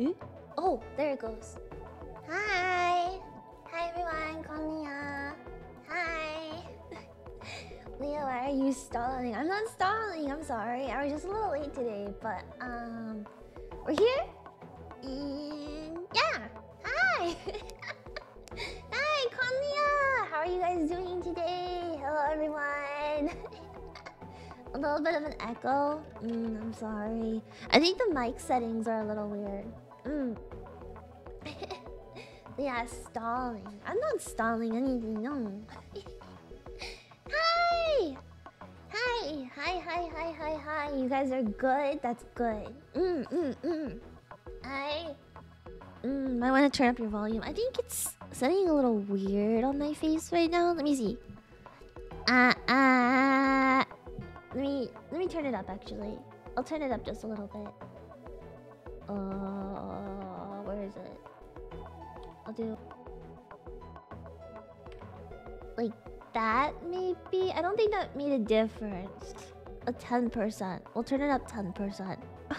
Eh? Oh, there it goes. Hi. Hi everyone, Konya. Hi. Lia, why are you stalling? I'm not stalling, I'm sorry. I was just a little late today, but um we're here. And yeah. Hi. Hi, Konya. How are you guys doing today? Hello everyone. a little bit of an echo. Mm, I'm sorry. I think the mic settings are a little weird. Mm. yeah, stalling. I'm not stalling anything, no. hi! Hi! Hi, hi, hi, hi, hi. You guys are good? That's good. Mm, mm, mm. I... Mm, might want to turn up your volume. I think it's setting a little weird on my face right now. Let me see. Ah, uh. Uh, let me let me turn it up actually. I'll turn it up just a little bit. Uh, where is it? I'll do like that maybe. I don't think that made a difference. A ten percent. We'll turn it up ten percent.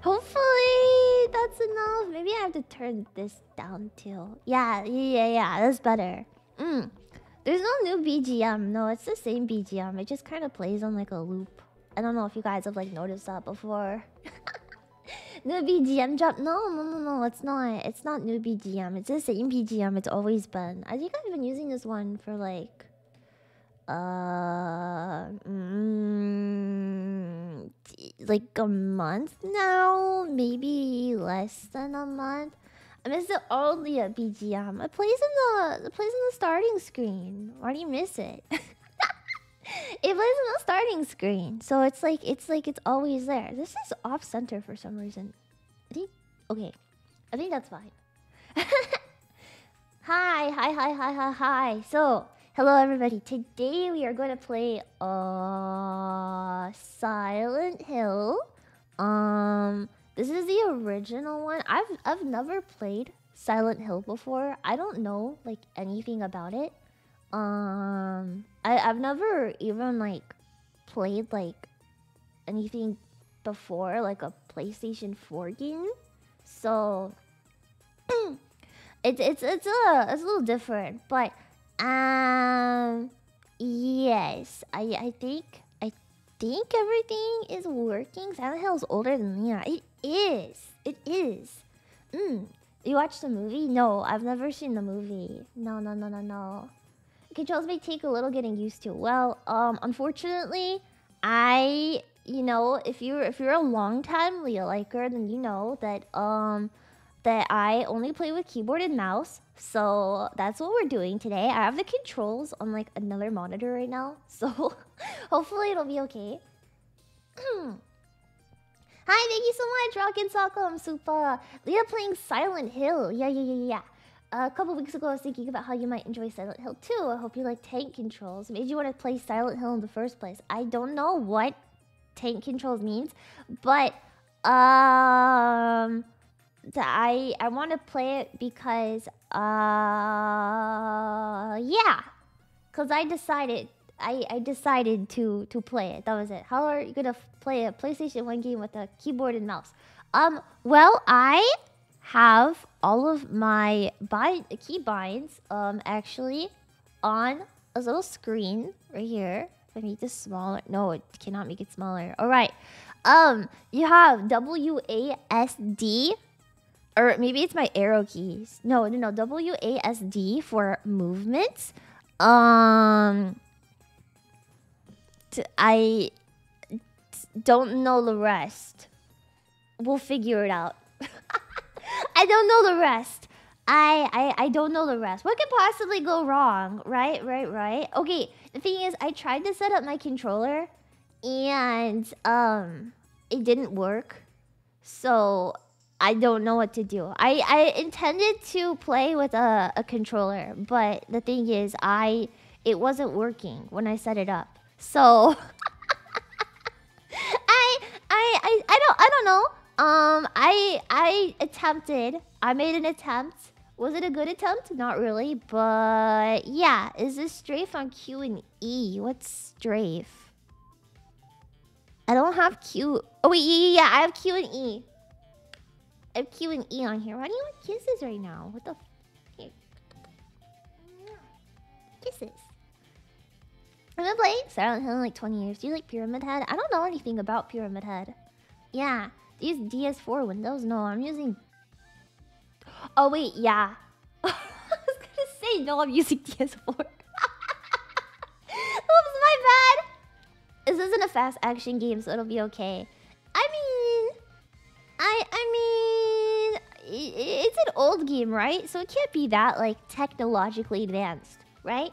Hopefully that's enough. Maybe I have to turn this down too. Yeah, yeah, yeah. That's better. Mm. There's no new BGM. No, it's the same BGM. It just kind of plays on like a loop. I don't know if you guys have like noticed that before. new BGM drop? No, no, no, no. It's not. It's not new BGM. It's the same BGM. It's always been. I think I've been using this one for like, uh, mm, like a month now. Maybe less than a month. I miss it only a BGM. It plays in the it plays in the starting screen. Why do you miss it? it plays in the starting screen. So it's like it's like it's always there. This is off center for some reason. I think okay. I think that's fine. hi, hi, hi, hi, hi, hi. So hello everybody. Today we are going to play uh Silent Hill. Um this is the original one. I've I've never played Silent Hill before. I don't know like anything about it. Um I, I've never even like played like anything before, like a PlayStation 4 game. So it's it's it's a it's a little different, but um yes, I I think I think everything is working. Silent Hill is older than me. It is. It is. Mm. You watched the movie? No, I've never seen the movie. No, no, no, no, no. Controls may take a little getting used to. Well, um, unfortunately, I, you know, if you're if you're a long time Lia liker, then you know that um that I only play with keyboard and mouse. So that's what we're doing today. I have the controls on like another monitor right now, so hopefully it'll be okay. Hi, thank you so much, Rockin' Sock'em, Super. Lia playing Silent Hill. Yeah, yeah, yeah, yeah. A couple weeks ago, I was thinking about how you might enjoy Silent Hill too. I hope you like tank controls. Made you want to play Silent Hill in the first place. I don't know what tank controls means, but um, I I want to play it because uh, yeah, because I decided I, I decided to to play it. That was it. How are you gonna play a PlayStation One game with a keyboard and mouse? Um. Well, I have all of my bind key binds um actually on a little screen right here. If I make this smaller, no, it cannot make it smaller. All right. Um. You have W A S D. Or maybe it's my arrow keys. No, no, no. W A S D for movements. Um, I don't know the rest. We'll figure it out. I don't know the rest. I, I I don't know the rest. What could possibly go wrong? Right, right, right. Okay, the thing is I tried to set up my controller and um it didn't work. So I don't know what to do. I, I intended to play with a, a controller, but the thing is I it wasn't working when I set it up. So I I I I don't I don't know. Um I I attempted. I made an attempt. Was it a good attempt? Not really, but yeah. Is this strafe on Q and E? What's strafe? I don't have Q. Oh wait, yeah, yeah, yeah. I have Q and E. I have Q and E on here. Why do you want kisses right now? What the? Here. Kisses. I've been playing Silent Hill in like 20 years. Do you like Pyramid Head? I don't know anything about Pyramid Head. Yeah. Use DS4 Windows? No, I'm using... Oh, wait, yeah. I was gonna say, no, I'm using DS4. Oops, my bad. This isn't a fast action game, so it'll be okay. I mean... I, I mean... It's an old game, right? So it can't be that, like, technologically advanced, right?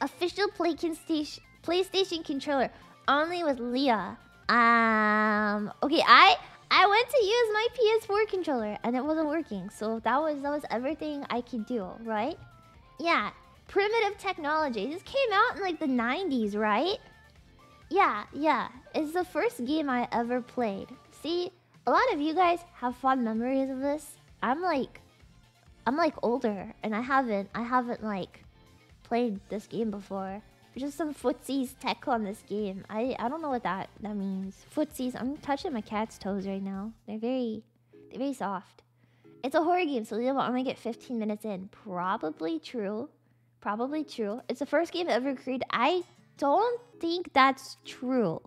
Official PlayStation PlayStation controller only with Lia. Um. Okay, I I went to use my PS4 controller and it wasn't working. So that was that was everything I could do, right? Yeah. Primitive technology. This came out in like the 90s, right? Yeah, yeah. It's the first game I ever played. See, a lot of you guys have fond memories of this. I'm like I'm like older and I haven't I haven't like played this game before. Just some footsies tech on this game. I I don't know what that that means. Footsies. I'm touching my cat's toes right now. They're very they're very soft. It's a horror game, so will only get 15 minutes in. Probably true. Probably true. It's the first game ever created. I don't think that's true.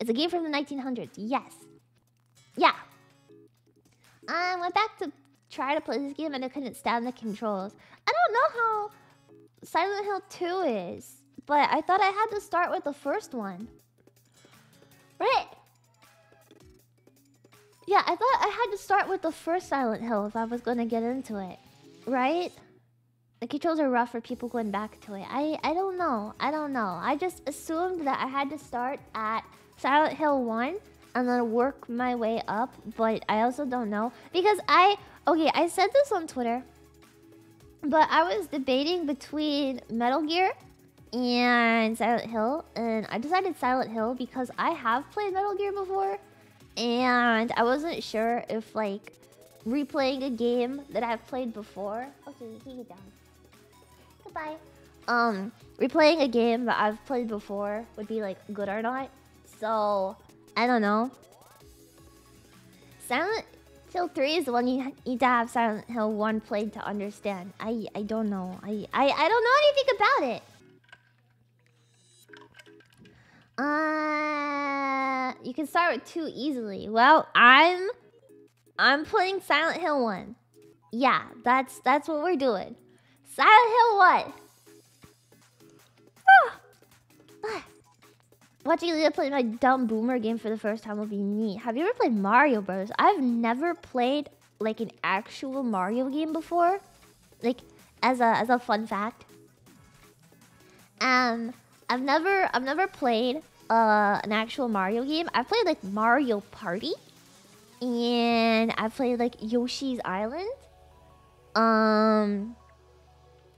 It's a game from the 1900s. Yes. Yeah. Um, I went back to try to play this game and I couldn't stand the controls. I don't know how Silent Hill 2 is. But I thought I had to start with the first one. Right? Yeah, I thought I had to start with the first Silent Hill if I was going to get into it. Right? The controls are rough for people going back to it. I, I don't know. I don't know. I just assumed that I had to start at Silent Hill 1 and then work my way up. But I also don't know. Because I... Okay, I said this on Twitter. But I was debating between Metal Gear and Silent Hill, and I decided Silent Hill because I have played Metal Gear before, and I wasn't sure if like replaying a game that I've played before. Okay, you can get down. Goodbye. Um, replaying a game that I've played before would be like good or not. So I don't know. Silent Hill 3 is the one you need to have Silent Hill 1 played to understand. I I don't know. I I, I don't know anything about it. Uh, you can start with 2 easily. Well, I'm I'm playing Silent Hill 1. Yeah, that's that's what we're doing. Silent Hill 1. Watching Lia play my dumb boomer game for the first time will be neat. Have you ever played Mario Bros? I've never played like an actual Mario game before. Like as a as a fun fact. Um I've never I've never played uh an actual Mario game. I've played like Mario Party and I've played like Yoshi's Island. Um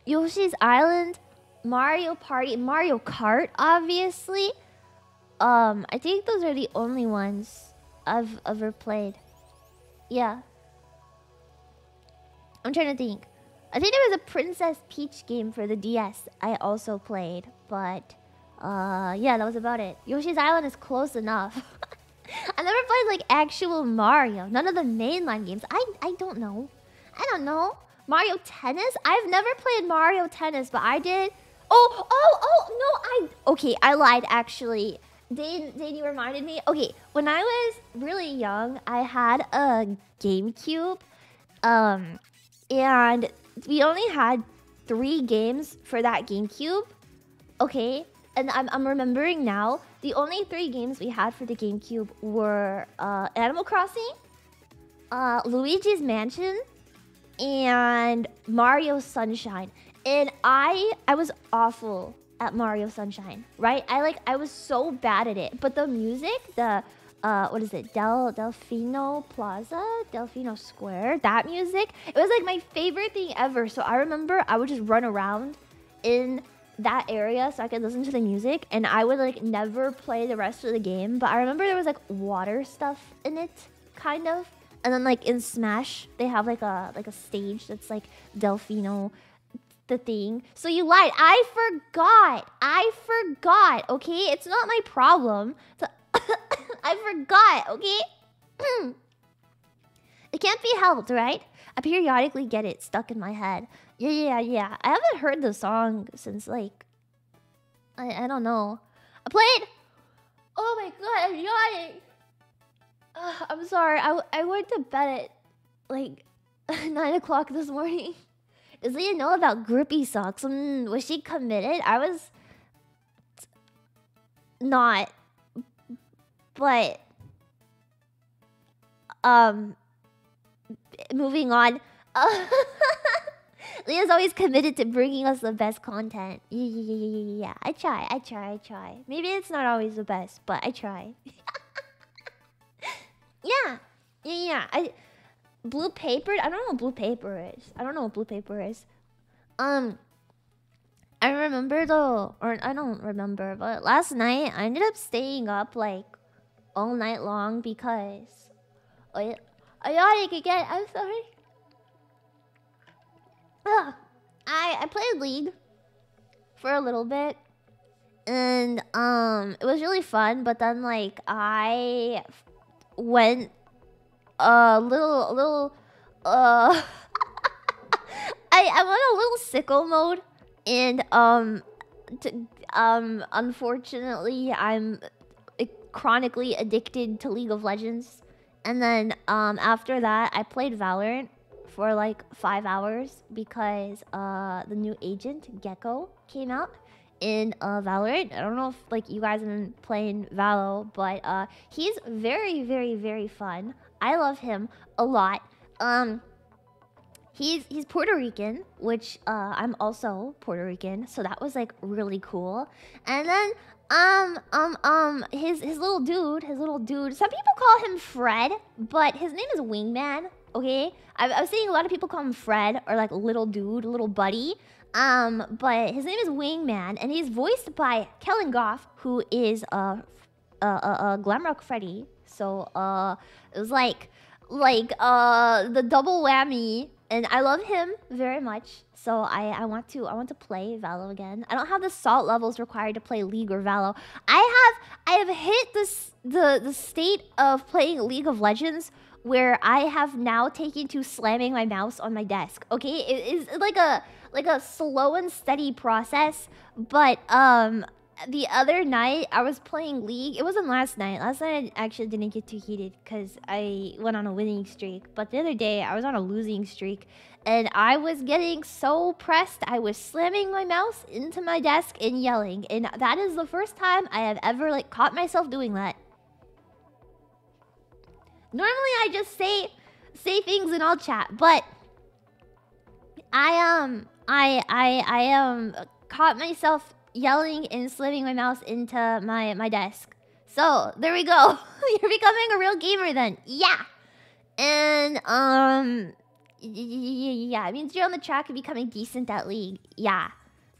Yoshi's Island, Mario Party, Mario Kart obviously. Um, I think those are the only ones I've ever played. Yeah. I'm trying to think. I think there was a Princess Peach game for the DS I also played, but uh, yeah, that was about it. Yoshi's Island is close enough. I never played like actual Mario. None of the mainline games. I I don't know. I don't know. Mario Tennis? I've never played Mario Tennis, but I did. Oh, oh, oh, no, I... Okay, I lied, actually. Dane, Dane, you reminded me. Okay, when I was really young, I had a GameCube, um, and we only had three games for that GameCube. Okay, and I'm I'm remembering now. The only three games we had for the GameCube were uh, Animal Crossing, uh, Luigi's Mansion, and Mario Sunshine. And I I was awful at Mario Sunshine, right? I like I was so bad at it, but the music, the uh, what is it? Del Delfino Plaza, Delfino Square. That music, it was like my favorite thing ever. So I remember I would just run around in that area so I could listen to the music, and I would like never play the rest of the game. But I remember there was like water stuff in it, kind of. And then like in Smash, they have like a like a stage that's like Delfino the thing. So you lied. I forgot. I forgot, okay? It's not my problem. I forgot, okay? it can't be helped, right? I periodically get it stuck in my head. Yeah, yeah, yeah. I haven't heard the song since like I I don't know. I played. Oh my god, I'm yawning. I'm sorry. I I went to bed at like nine o'clock this morning. Does Lia know about grippy socks? Mm, was she committed? I was not, but um, moving on. Lia's always committed to bringing us the best content. Yeah, yeah, yeah, yeah, yeah. I try, I try, I try. Maybe it's not always the best, but I try. yeah, yeah, yeah. I blue paper. I don't know what blue paper is. I don't know what blue paper is. Um, I remember though, or I don't remember, but last night I ended up staying up like all night long because I I yawning again. I'm sorry. Ugh. I I played League for a little bit, and um, it was really fun. But then like I went a little a little uh. I I went a little sickle mode, and um, um, unfortunately, I'm chronically addicted to League of Legends. And then um, after that, I played Valorant for like five hours because uh, the new agent Gekko came out in uh, Valorant. I don't know if like you guys have been playing Valo, but uh, he's very, very, very fun. I love him a lot. Um, he's he's Puerto Rican, which uh, I'm also Puerto Rican, so that was like really cool. And then um, um, um, his his little dude, his little dude. Some people call him Fred, but his name is Wingman. Okay, I, I was seeing a lot of people call him Fred or like little dude, little buddy. Um, but his name is Wingman, and he's voiced by Kellen Goff, who is uh, uh, uh, uh Glamrock Freddy. So uh, it was like like uh the double whammy and I love him very much. So I, I want to I want to play Valo again. I don't have the salt levels required to play League or Valo. I have I have hit this the the state of playing League of Legends where I have now taken to slamming my mouse on my desk. Okay, it is like a like a slow and steady process, but um the other night I was playing League. It wasn't last night. Last night I actually didn't get too heated because I went on a winning streak. But the other day I was on a losing streak. And I was getting so pressed. I was slamming my mouse into my desk and yelling. And that is the first time I have ever like caught myself doing that. Normally I just say say things in all chat, but I um I I I um caught myself yelling and slamming my mouse into my, my desk. So, there we go. You're becoming a real gamer then. Yeah. And, um, yeah, it means you're on the track of becoming decent at League. Yeah.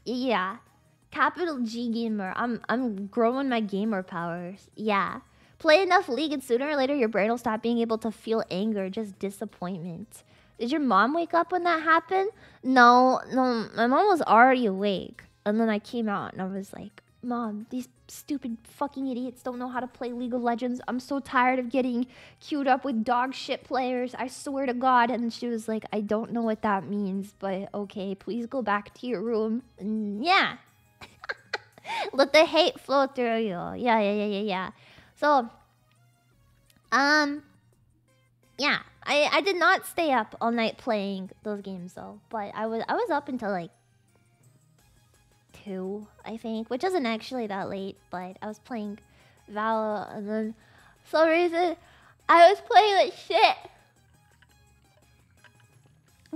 Yeah. Capital G gamer. I'm I'm growing my gamer powers. Yeah. Play enough League and sooner or later your brain will stop being able to feel anger, just disappointment. Did your mom wake up when that happened? No, no, my mom was already awake. And then I came out and I was like, Mom, these stupid fucking idiots don't know how to play League of Legends. I'm so tired of getting queued up with dog shit players. I swear to God. And she was like, I don't know what that means, but okay, please go back to your room. And yeah. Let the hate flow through you. Yeah, yeah, yeah, yeah, yeah. So, um, yeah, I, I did not stay up all night playing those games though, but I was I was up until like two, I think, which isn't actually that late, but I was playing Val, and then for some reason I was playing with shit.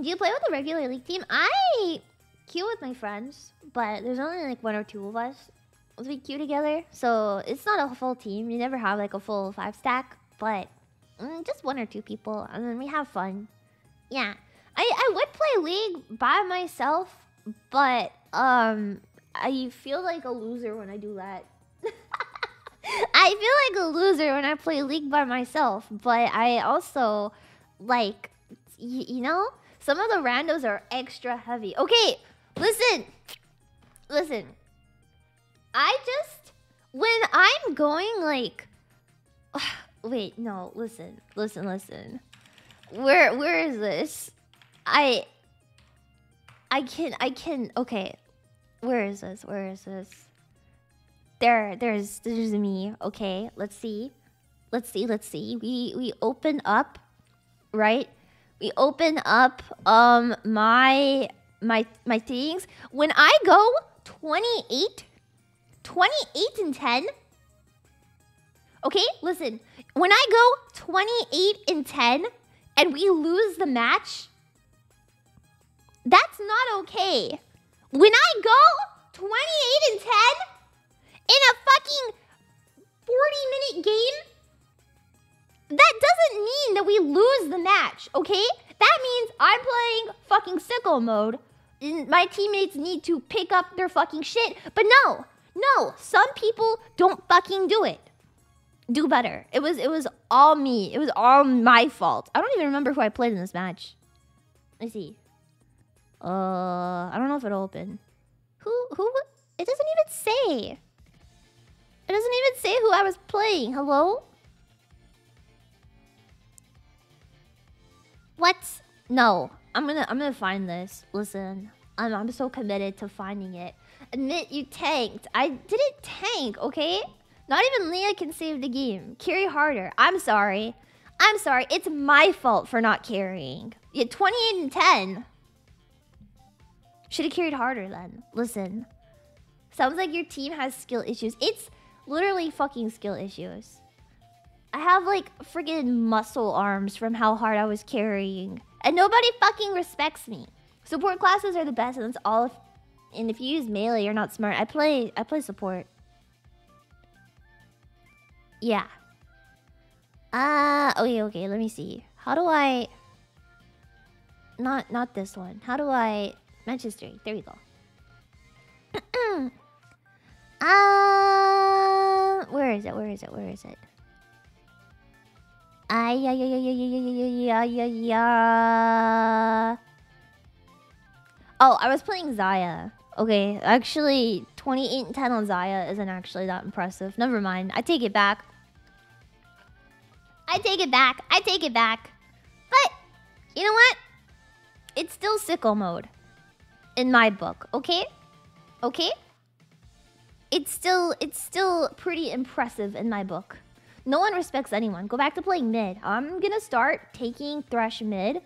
Do you play with a regular league team? I queue with my friends, but there's only like one or two of us. We queue together, so it's not a full team. You never have like a full five stack, but mm, just one or two people, and then we have fun. Yeah, I I would play league by myself, but um I feel like a loser when I do that. I feel like a loser when I play League by myself, but I also like, you know, some of the randos are extra heavy. Okay, listen, listen. I just when I'm going like wait, no, listen, listen, listen. Where where is this? I I can I can okay. Where is this? Where is this? There there's there's me. Okay, let's see. Let's see, let's see. We we open up, right? We open up um my my my things. When I go 28 28 and 10 Okay, listen. When I go 28 and 10 and we lose the match, that's not okay. When I go 28 and 10 in a fucking 40 minute game, that doesn't mean that we lose the match, okay? That means I'm playing fucking sickle mode. And my teammates need to pick up their fucking shit. But no, no, some people don't fucking do it do better. It was it was all me. It was all my fault. I don't even remember who I played in this match. Let me see. Uh, I don't know if it'll open. Who who? It doesn't even say. It doesn't even say who I was playing. Hello? What? No. I'm gonna I'm gonna find this. Listen. I'm I'm so committed to finding it. Admit you tanked. I didn't tank, okay? Not even Lia can save the game. Carry harder. I'm sorry. I'm sorry. It's my fault for not carrying. Yeah, 28 and 10. Should have carried harder then. Listen. Sounds like your team has skill issues. It's literally fucking skill issues. I have like friggin' muscle arms from how hard I was carrying. And nobody fucking respects me. Support classes are the best and that's all. If, and if you use melee, you're not smart. I play I play support. Yeah. Ah, uh, okay, okay, let me see. How do I... Not, not this one. How do I... Manchester, there we go. Ah, uh, where is it? Where is it? Where is it? Ah, yeah, yeah, yeah, yeah, yeah, yeah, yeah, yeah. Oh, I was playing Xayah. Okay, actually, 28 and 10 on Xayah isn't actually that impressive. Never mind. I take it back. I take it back. I take it back. But, you know what? It's still sickle mode. In my book, okay? Okay? It's still, it's still pretty impressive in my book. No one respects anyone. Go back to playing mid. I'm gonna start taking Thresh mid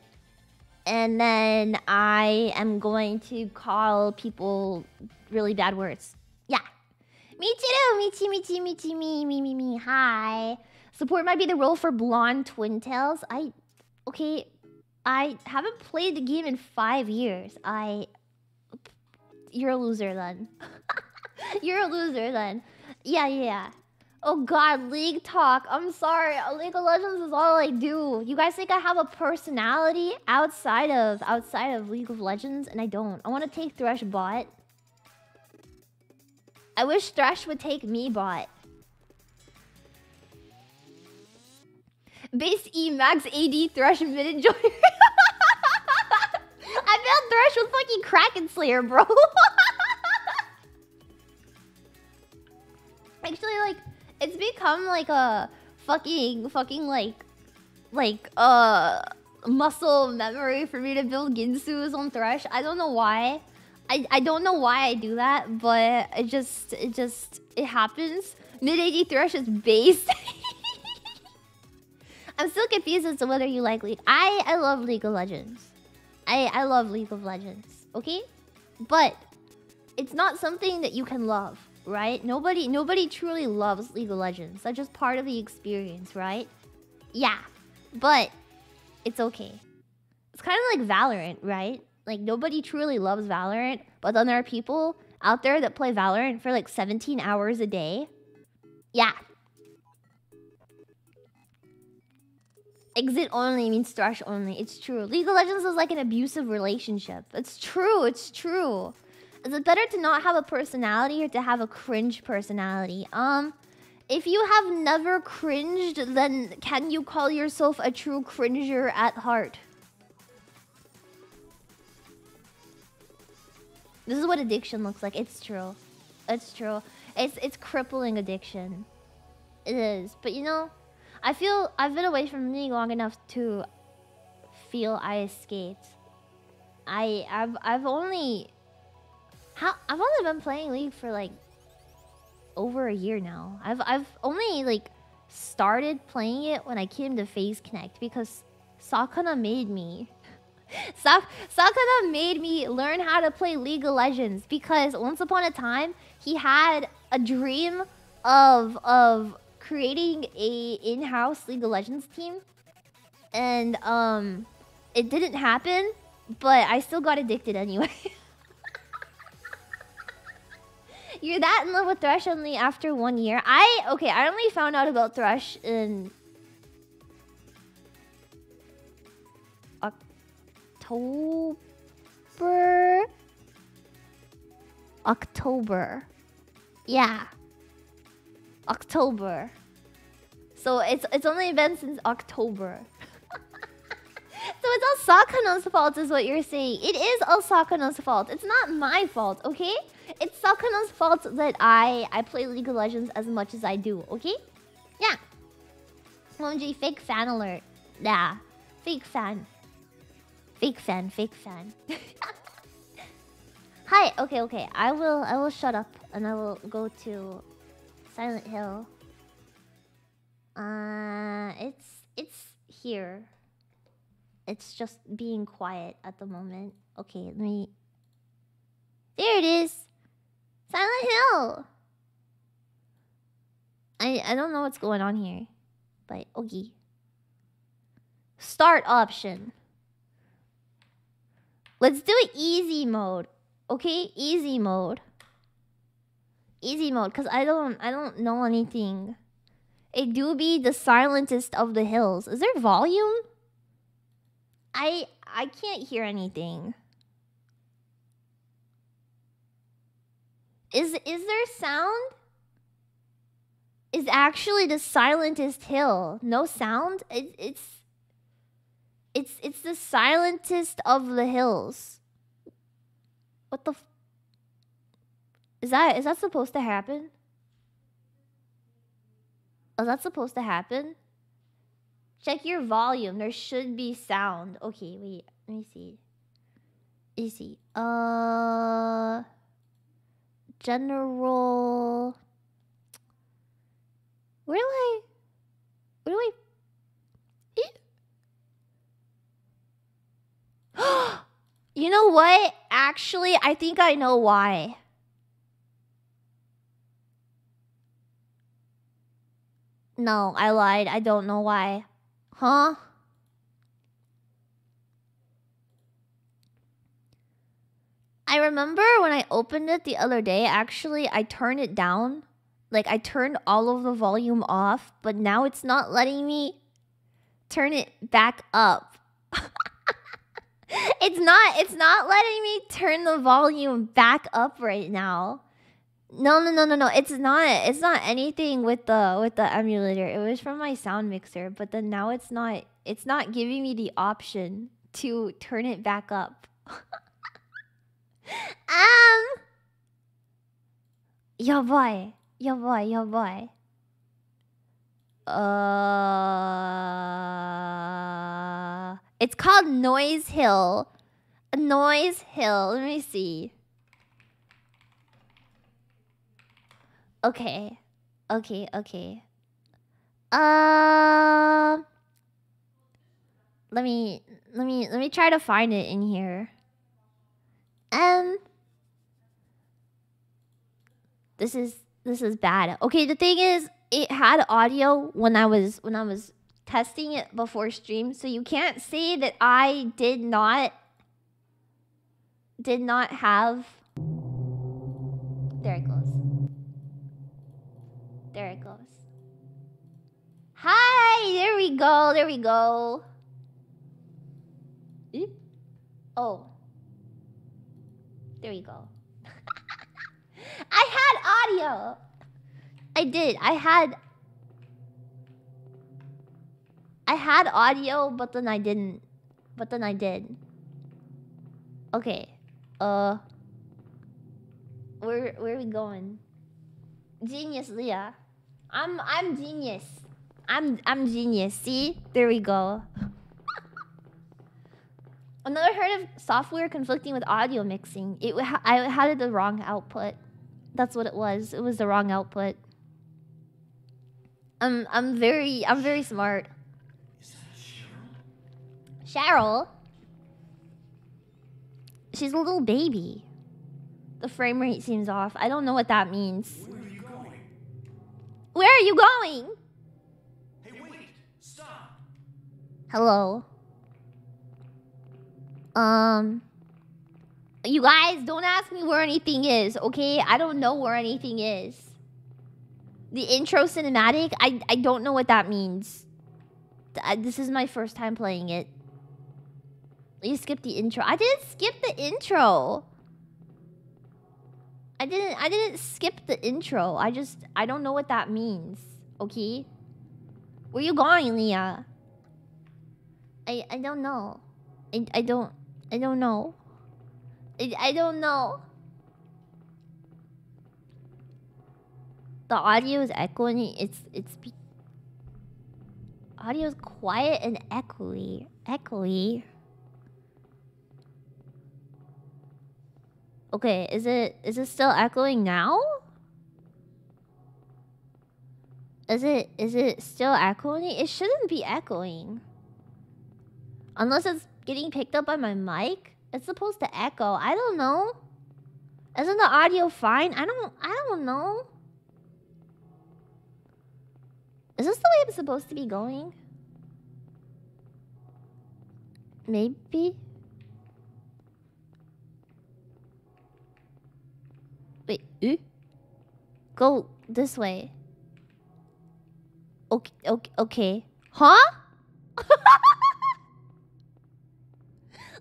and then I am going to call people really bad words. Yeah. Me too. Me too. Me too. Me too. Me. Me. Me. Me. Hi. Support might be the role for blonde twin tails. I. Okay. I haven't played the game in five years. I. You're a loser then. You're a loser then. Yeah. Yeah. Oh god, League talk. I'm sorry. League of Legends is all I do. You guys think I have a personality outside of outside of League of Legends and I don't. I want to take Thresh bot. I wish Thresh would take me bot. Base E max AD Thresh mid enjoyer. I found Thresh with fucking Kraken Slayer, bro. Actually, like it's become like a fucking fucking like like uh muscle memory for me to build Guinsoo's on Thresh. I don't know why. I, I don't know why I do that, but it just it just it happens. Mid AD Thresh is base. I'm still confused as to whether you like League. I I love League of Legends. I I love League of Legends. Okay, but it's not something that you can love right? Nobody nobody truly loves League of Legends. That's just part of the experience, right? Yeah. But it's okay. It's kind of like Valorant, right? Like nobody truly loves Valorant, but then there are people out there that play Valorant for like 17 hours a day. Yeah. Exit only means thresh only. It's true. League of Legends is like an abusive relationship. It's true. It's true. Is it better to not have a personality or to have a cringe personality? Um, if you have never cringed, then can you call yourself a true cringer at heart? This is what addiction looks like. It's true. It's true. It's it's crippling addiction. It is. But you know, I feel I've been away from League long enough to feel I escaped. I I've I've only how I've only been playing League for like over a year now. I've I've only like started playing it when I came to Phase Connect because Sakana made me. Sak Sakana made me learn how to play League of Legends because once upon a time he had a dream of of creating a in-house League of Legends team and um it didn't happen but I still got addicted anyway. You're that in love with Thresh only after one year. I okay, I only found out about Thresh in October. October. Yeah. October. So it's it's only been since October. so it's all Sakana's fault is what you're saying. It is all Sakana's fault. It's not my fault, okay? It's Sakana's fault that I I play League of Legends as much as I do, okay? Yeah. OMG, fake fan alert. Yeah. Fake fan. Fake fan, fake fan. Hi, okay, okay. I will I will shut up and I will go to Silent Hill. Uh it's it's here. It's just being quiet at the moment. Okay, let me There it is. Silent Hill. I I don't know what's going on here. But okay. Start option. Let's do it easy mode. Okay? Easy mode. Easy mode, because I don't I don't know anything. A be the silentest of the hills. Is there volume? I I can't hear anything. Is is there sound? Is actually the silentest hill. No sound? It, it's it's it's the silentest of the hills. What the? is that is that supposed to happen? Is that supposed to happen? Check your volume. There should be sound. Okay, wait. Let me see. Let me see. Uh, general. Where do I? Where do I you know what? Actually, I think I know why. No, I lied. I don't know why. Huh? I remember when I opened it the other day, actually, I turned it down. Like, I turned all of the volume off, but now it's not letting me turn it back up. it's not it's not letting me turn the volume back up right now. No, no, no, no, no. It's not. It's not anything with the with the emulator. It was from my sound mixer, but then now it's not. It's not giving me the option to turn it back up. um. Yo boy, yo boy, yo boy. Uh, it's called Noise Hill. Noise Hill. Let me see. Okay. Okay, okay. Uh Let me let me let me try to find it in here. Um This is this is bad. Okay, the thing is it had audio when I was when I was testing it before stream, so you can't say that I did not did not have. There it goes. There we go. There we go. Oh. There we go. I had audio. I did. I had I had audio, but then I didn't. But then I did. Okay. Uh Where where are we going? Genius Lia. I'm I'm genius. I'm I'm genius. See? There we go. Another heard of software conflicting with audio mixing. It I had the wrong output. That's what it was. It was the wrong output. I'm I'm very I'm very smart. Cheryl? She's a little baby. The frame rate seems off. I don't know what that means. Where are you going? Where are you going? Hey, wait! Stop! Hello. Um. You guys, don't ask me where anything is, okay? I don't know where anything is. The intro cinematic, I, I don't know what that means. This is my first time playing it. You skipped the intro. I didn't skip the intro. I didn't I didn't skip the intro. I just I don't know what that means. Okay? Where you going, Lia? I I don't know. I I don't I don't know. I, I don't know. The audio is echoing. It's it's audio is quiet and echoey. Echoey. Okay, is it is it still echoing now? Is it is it still echoing? It shouldn't be echoing. Unless it's getting picked up by my mic. It's supposed to echo. I don't know. Isn't the audio fine? I don't I don't know. Is this the way I'm supposed to be going? Maybe. Wait, eh? Go this way. Okay, okay, okay. Huh?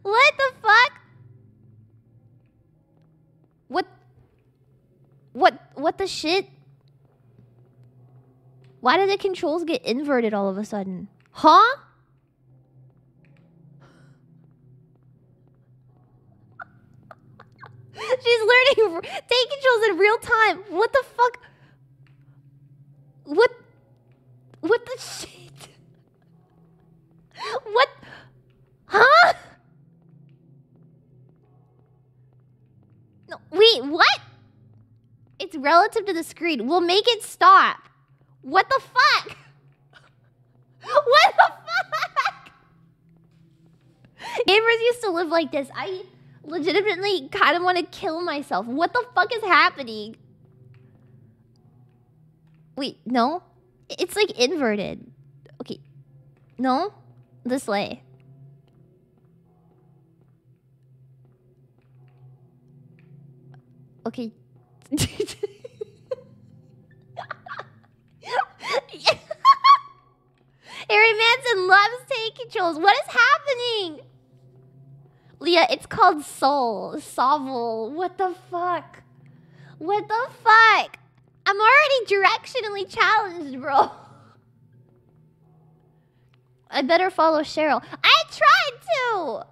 what the fuck? What? What? What the shit? Why did the controls get inverted all of a sudden? Huh? She's learning tank controls in real time. What the fuck? What? What the shit? What? Huh? Wait, what? It's relative to the screen. We'll make it stop. What the fuck? What the fuck? Gamers used to live like this. I legitimately kind of want to kill myself. What the fuck is happening? Wait, no? It's like inverted. Okay. No? This way. Okay. Harry Manson loves tank controls. What is happening? Lia, it's called Soul. Sovel. What the fuck? What the fuck? I'm already directionally challenged, bro. I better follow Cheryl. I tried to!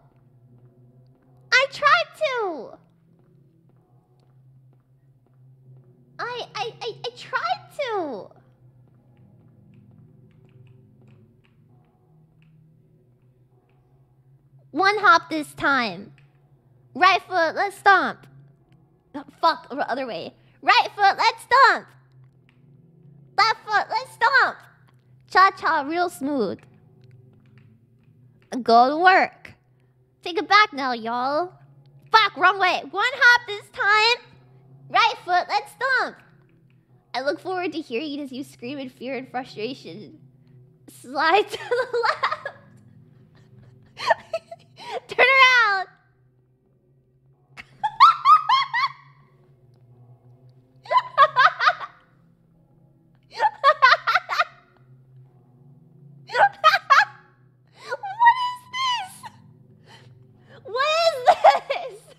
I tried to! I, I, I, I tried to! One hop this time. Right foot, let's stomp. Fuck, other way. Right foot, let's stomp. Left foot, let's stomp. Cha-cha, real smooth. Go to work. Take it back now, y'all. Fuck, wrong way. One hop this time. Right foot, let's stomp. I look forward to hearing it as you scream in fear and frustration. Slide to the left. Turn around! what is this? What is this?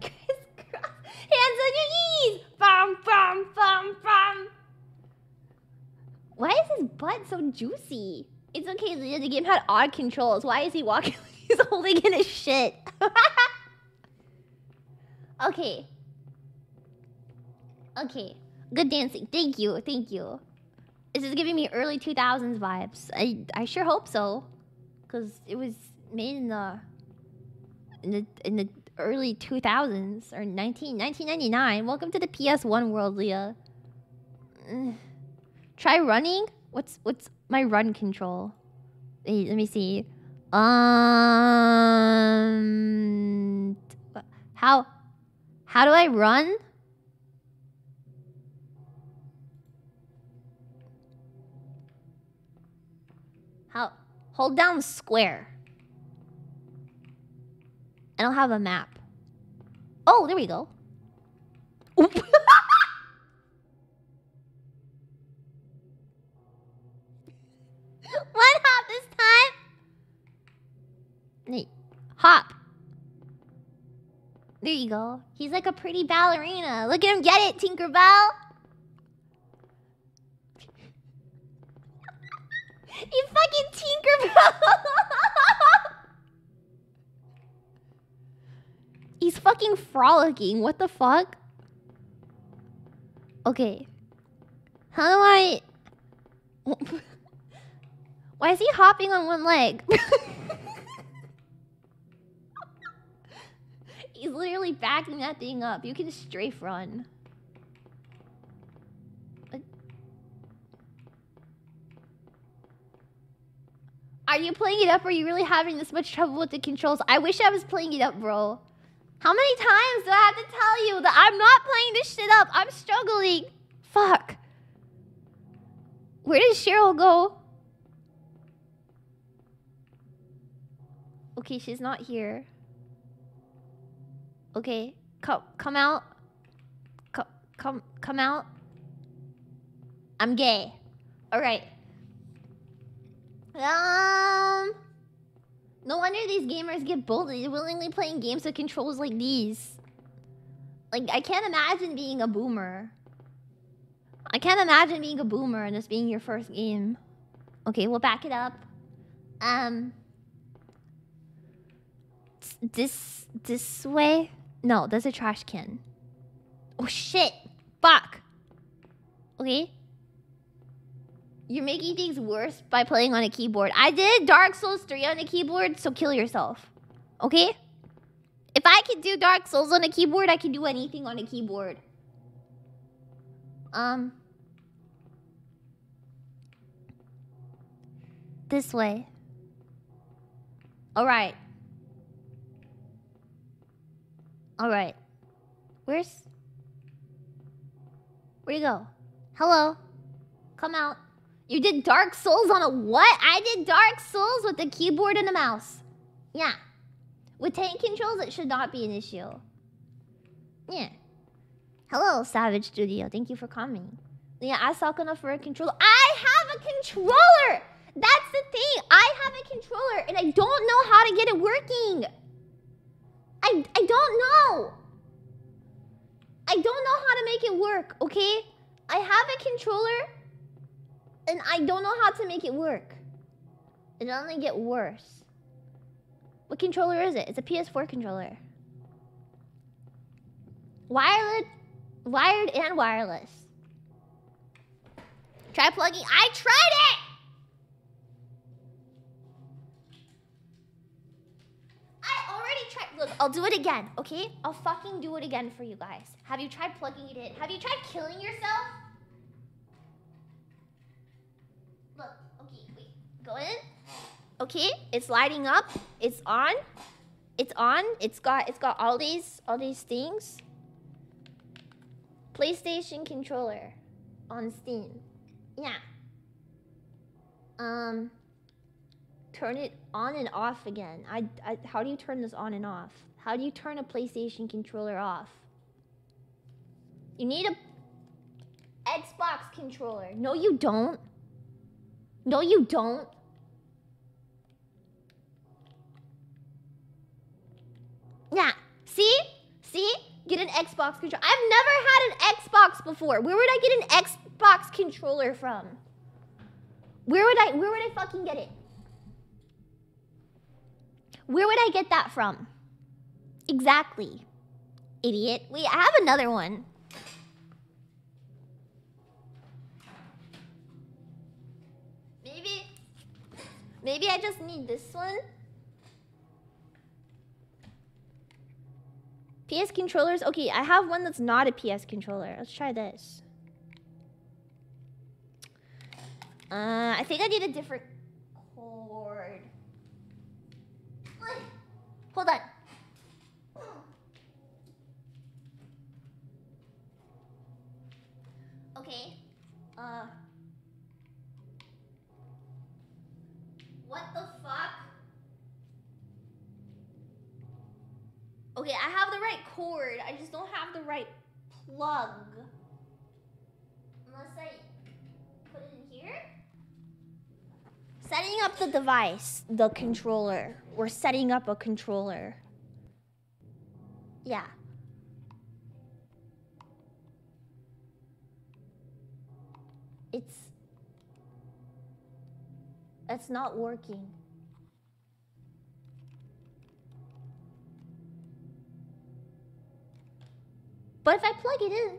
Crisscross. Hands on your knees! Bum, bum, bum, bum. Why is his butt so juicy? It's okay, the game had odd controls. Why is he walking he's holding in his shit? okay. Okay. Good dancing. Thank you. Thank you. This is giving me early 2000s vibes. I I sure hope so. Cuz it was made in the in the in the early 2000s or 19 1999. Welcome to the PS1 world, Lia. Try running? What's what's my run control? Let me see. Um how how do I run? How hold down square. I don't have a map. Oh, there we go. One hop this time. Hop. There you go. He's like a pretty ballerina. Look at him get it, Tinkerbell. you fucking Tinkerbell. He's fucking frolicking. What the fuck? Okay. How do I... Why is he hopping on one leg? He's literally backing that thing up. You can strafe run. Are you playing it up or are you really having this much trouble with the controls? I wish I was playing it up, bro. How many times do I have to tell you that I'm not playing this shit up? I'm struggling. Fuck. Where did Cheryl go? Okay, she's not here. Okay, come come out. Come come come out. I'm gay. All right. Um. No wonder these gamers get bullied willingly playing games with controls like these. Like I can't imagine being a boomer. I can't imagine being a boomer and this being your first game. Okay, we'll back it up. Um. This this way. No, there's a trash can. Oh shit! Fuck! Okay. You're making things worse by playing on a keyboard. I did Dark Souls 3 on a keyboard, so kill yourself. Okay? If I can do Dark Souls on a keyboard, I can do anything on a keyboard. Um. This way. Alright. Alright. Where's... Where'd you go? Hello? Come out. You did Dark Souls on a what? I did Dark Souls with a keyboard and a mouse. Yeah. With tank controls, it should not be an issue. Yeah. Hello, Savage Studio. Thank you for coming. Yeah, I suck enough for a controller. I have a controller! That's the thing. I have a controller and I don't know how to get it working. I, I don't know. I don't know how to make it work, okay? I have a controller and I don't know how to make it work. It only get worse. What controller is it? It's a PS4 controller. Wired, wired and wireless. Try plugging. I tried it! Already tried. Look, I'll do it again, okay? I'll fucking do it again for you guys. Have you tried plugging it in? Have you tried killing yourself? Look, okay, wait. Go in. Okay, it's lighting up. It's on. It's on. It's got it's got all these all these things. PlayStation controller on Steam. Yeah. Um turn it on and off again. I, I how do you turn this on and off? How do you turn a PlayStation controller off? You need a Xbox controller. No, you don't. No, you don't. Yeah. See? See? Get an Xbox controller. I've never had an Xbox before. Where would I get an Xbox controller from? Where would I where would I fucking get it? Where would I get that from? Exactly. Idiot. We have another one. Maybe... Maybe I just need this one? PS controllers? Okay, I have one that's not a PS controller. Let's try this. Uh, I think I need a different cord. Hold on. Okay. Uh. What the fuck? Okay, I have the right cord. I just don't have the right plug. Unless I put it in here. Setting up the device, the controller. We're setting up a controller. Yeah. It's it's not working. But if I plug it in,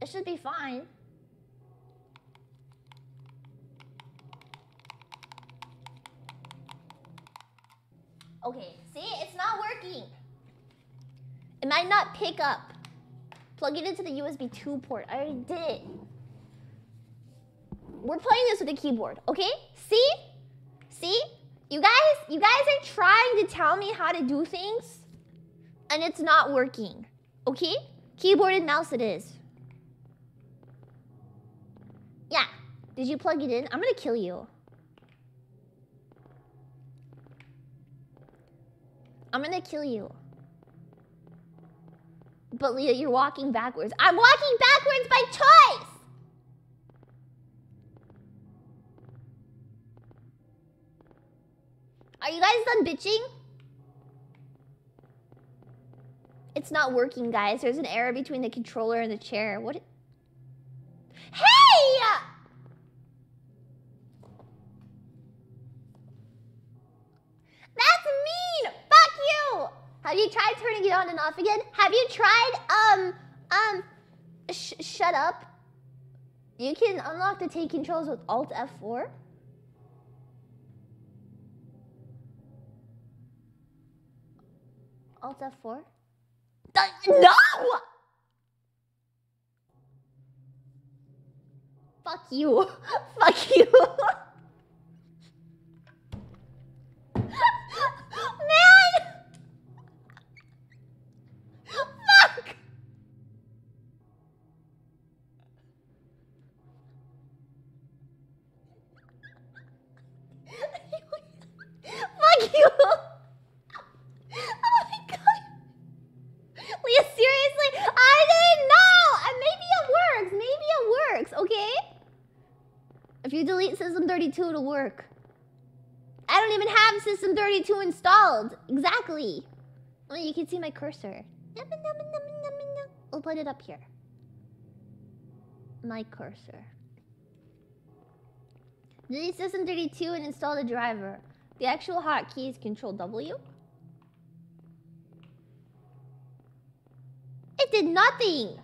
it should be fine. Okay, see, it's not working. It might not pick up. Plug it into the USB 2 port. I already did. We're playing this with a keyboard, okay? See? See? You guys, you guys are trying to tell me how to do things and it's not working. Okay? Keyboard and mouse it is. Yeah. Did you plug it in? I'm gonna kill you. I'm gonna kill you. But Lia, you're walking backwards. I'm walking backwards by choice! Are you guys done bitching? It's not working, guys. There's an error between the controller and the chair. What? Hey! That's mean! Fuck you! Have on and off again? Have you tried, um, um, sh shut up? You can unlock the tank controls with Alt F4. Alt F4? No! Fuck you. Fuck you. Man! Fuck! Fuck you! Oh my god! Lia, seriously? I didn't know! And maybe it works. Maybe it works, okay? If you delete System 32, it'll work. I don't even have System 32 installed. Exactly. Oh, you can see my cursor. We'll put it up here. My cursor. Delete System 32 and install the driver. The actual hotkey is Control W. It did nothing.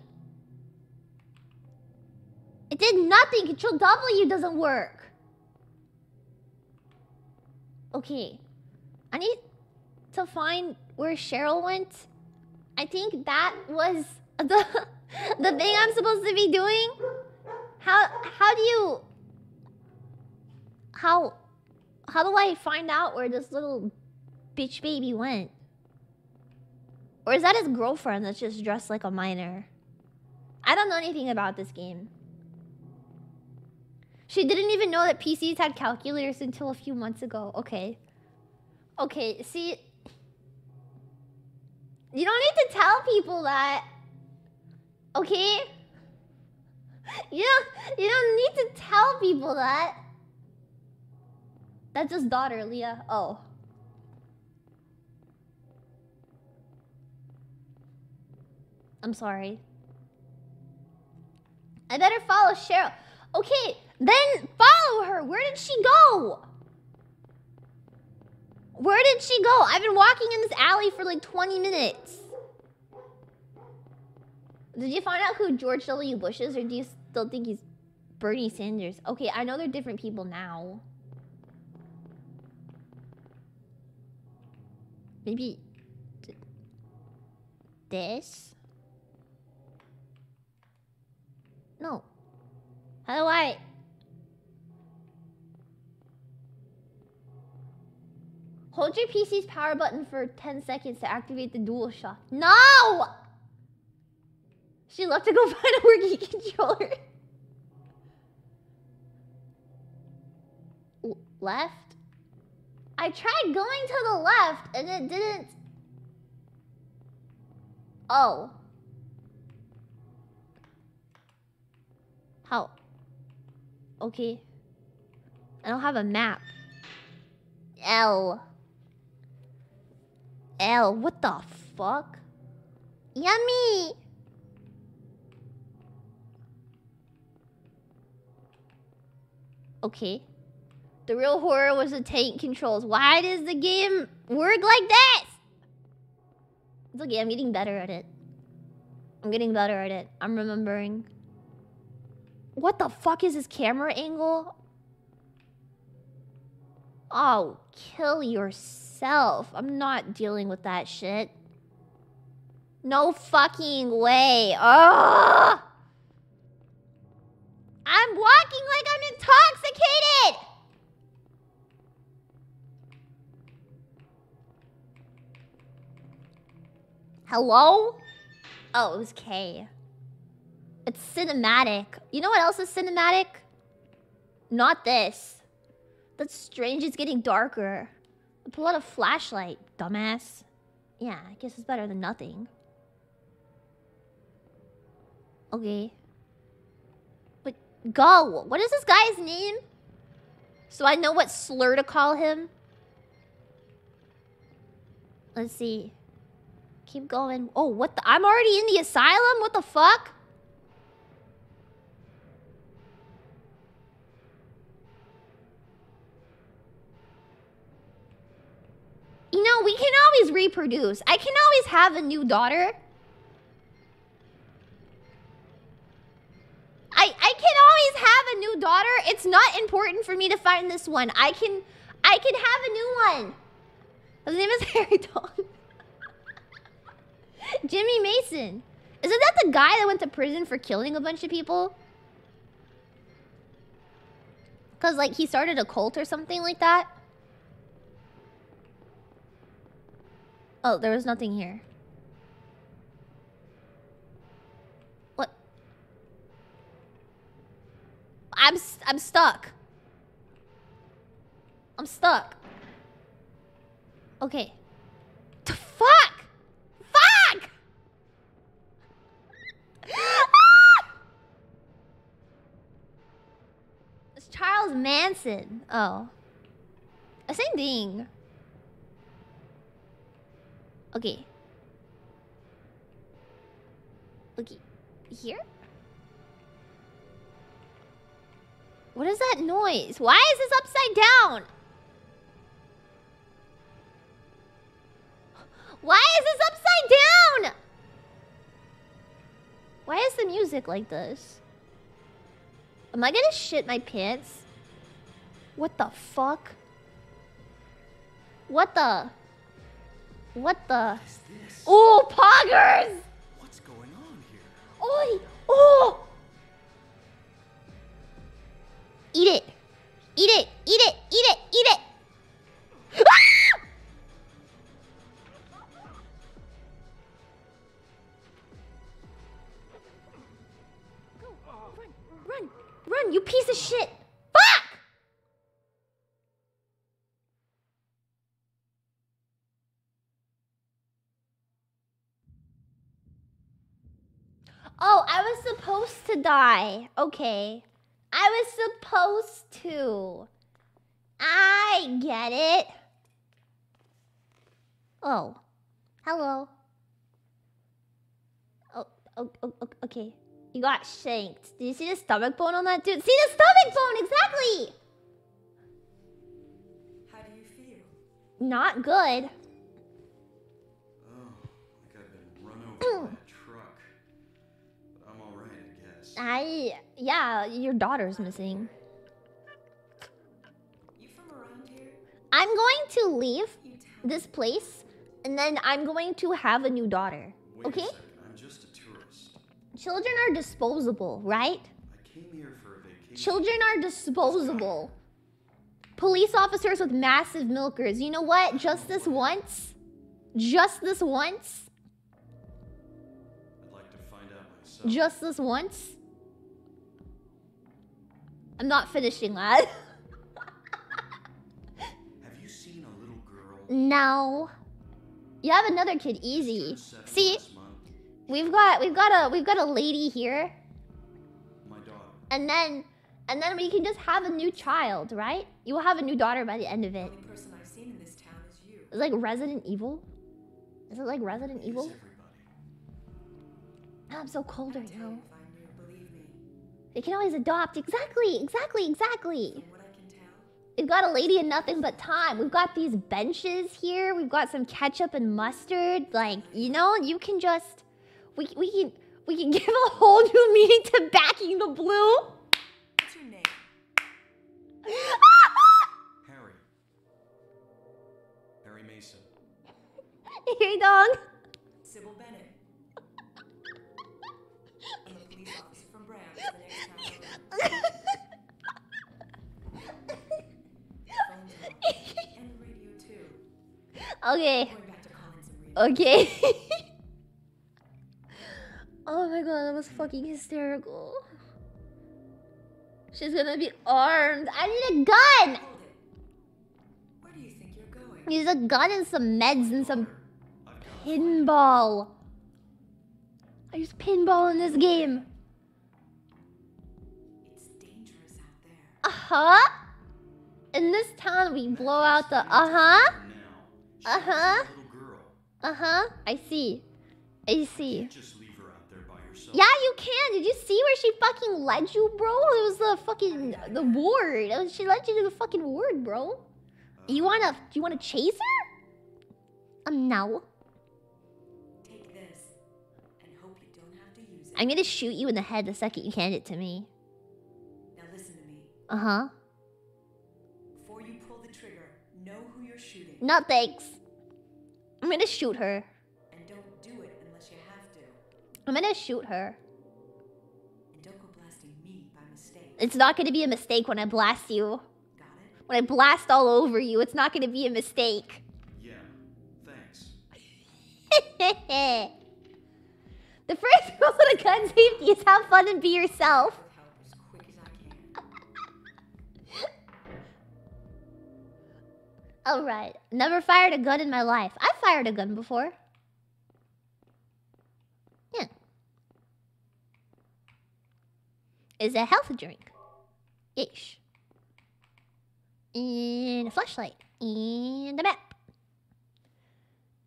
It did nothing. Control W doesn't work. Okay. I need to find where Cheryl went. I think that was the the thing I'm supposed to be doing. How how do you how how do I find out where this little bitch baby went? Or is that his girlfriend that's just dressed like a minor? I don't know anything about this game. She didn't even know that PCs had calculators until a few months ago. Okay. Okay, see... You don't need to tell people that. Okay? You don't, you don't need to tell people that. That's his daughter, Lia. Oh. I'm sorry. I better follow Cheryl. Okay, then follow her. Where did she go? Where did she go? I've been walking in this alley for like 20 minutes. Did you find out who George W. Bush is, or do you still think he's Bernie Sanders? Okay, I know they're different people now. Maybe this? No. How do I... Hold your PC's power button for 10 seconds to activate the dual DualShock. No! She left to go find a working controller. Left? I tried going to the left and it didn't. Oh. How? Okay. I don't have a map. L. L. What the fuck? Yummy! Okay. The real horror was the tank controls. Why does the game work like this? It's okay, I'm getting better at it. I'm getting better at it. I'm remembering. What the fuck is this camera angle? Oh, kill yourself. I'm not dealing with that shit. No fucking way. Ugh! I'm walking like I'm intoxicated! Hello? Oh, it was K. It's cinematic. You know what else is cinematic? Not this. That's strange. It's getting darker. Pull out a flashlight, dumbass. Yeah, I guess it's better than nothing. Okay. But go. What is this guy's name? So I know what slur to call him. Let's see. Keep going. Oh, what the? I'm already in the asylum? What the fuck? You know, we can always reproduce. I can always have a new daughter. I I can always have a new daughter. It's not important for me to find this one. I can I can have a new one. His name is Harry Dawn. Jimmy Mason. Isn't that the guy that went to prison for killing a bunch of people? Cause like he started a cult or something like that. Oh, there was nothing here. What? I'm I'm stuck. I'm stuck. Okay. The fuck? Fuck! It's Charles Manson. Oh. Same thing. Okay. Okay. Here? What is that noise? Why is this upside down? Why is this upside down? Why is the music like this? Am I gonna shit my pants? What the fuck? What the? What the? Oh, poggers! What's going on here? Oi! Oh! Eat it! Eat it! Eat it! Eat it! Eat it! Ah! Run! Run! Run! You piece of shit! Fuck! Oh, I was supposed to die. Okay. I was supposed to. I get it. Oh. Hello. Oh, oh, oh, oh, okay. You got shanked. Did you see the stomach bone on that dude? See the stomach bone, exactly! How do you feel? Not good. I yeah, your daughter's missing. You from around here? I'm going to leave this place and then I'm going to have a new daughter. Wait Okay. I'm just a tourist. Children are disposable, right? I came here for a vacation. Children are disposable. Police officers with massive milkers. You know what? Just this once. Just this once. I'd like to find out myself. Just this once. I'm not finishing, lad. Have you seen a little girl? no. You have another kid, easy. See, we've got we've got a we've got a lady here, My daughter. and then and then we can just have a new child, right? You will have a new daughter by the end of it. only person I've seen in this town is you. It's like Resident Evil. Is it like Resident It is Evil? everybody. I'm so cold right now. They can always adopt. Exactly, exactly, exactly. From what I can tell, We've got a lady in nothing but time. We've got these benches here. We've got some ketchup and mustard. Like, you know, you can just we we can we can give a whole new meaning to backing the blue. what's your name? Harry. Harry Mason. hey dog. Okay. Going back to Collins and Reed. Okay. oh my god, that was fucking hysterical. She's gonna be armed. I need a gun. Where do you think you're going? Need a gun and some meds and some pinball. I use pinball in this game. It's dangerous out there. Uh huh. In this town, we blow out the uh huh. her now. She Uh-huh. is a little girl. Uh huh. I see. I see. Just leave her out there by herself. Yeah, you can. Did you see where she fucking led you, bro? It was the fucking the ward. Was, she led you to the fucking ward, bro. You wanna? Do you wanna chase her? Um, no. Take this and hope you don't have to use it. I'm gonna shoot you in the head the second you hand it to me. Now listen to me. Uh huh. No thanks. I'm gonna shoot her. And don't do it unless you have to. I'm gonna shoot her. And don't go blasting me by mistake. It's not gonna be a mistake when I blast you. Got it? When I blast all over you, it's not gonna be a mistake. Yeah. Thanks. the first rule of gun safety is have fun and be yourself. Alright. Never fired a gun in my life. I fired a gun before. Yeah. Is a health drink. Ish. And a flashlight. And a map.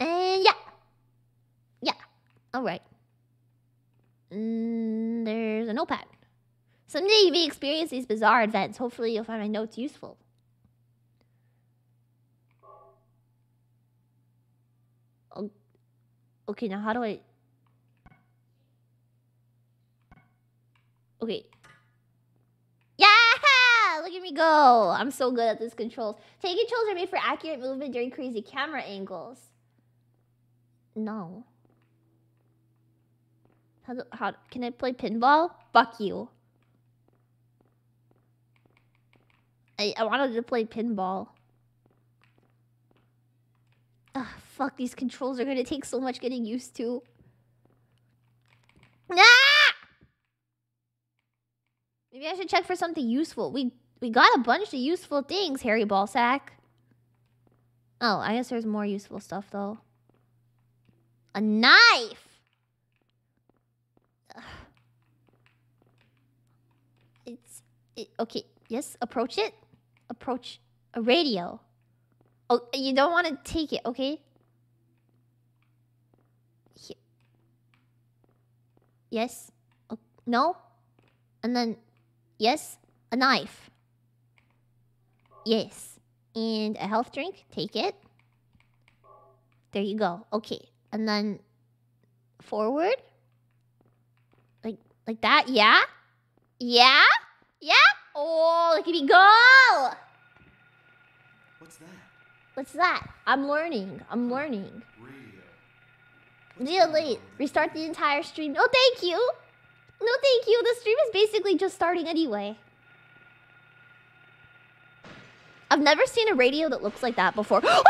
And yeah. Yeah. Alright. Mm, there's a notepad. Someday you may experience these bizarre events. Hopefully you'll find my notes useful. Okay, now how do I... Okay. Yeah! Look at me go! I'm so good at these controls. Tank controls are made for accurate movement during crazy camera angles. No. How, do, how can I play pinball? Fuck you. I, I wanted to play pinball. Ugh, fuck, these controls are gonna take so much getting used to. Ah! Maybe I should check for something useful. We we got a bunch of useful things, Harry Ballsack. Oh, I guess there's more useful stuff though. A knife. Ugh. It's it, okay. Yes, approach it. Approach a radio. Oh, you don't want to take it, okay? He- yes. Oh, no. And then, yes, a knife. Yes. And a health drink. Take it. There you go. Okay. And then forward. Like like that. Yeah? Yeah? Yeah? Oh, look at me go! What's that? What's that? I'm learning. I'm learning. Delete. Restart the entire stream. No, thank you. No, thank you. The stream is basically just starting anyway. I've never seen a radio that looks like that before. Oh,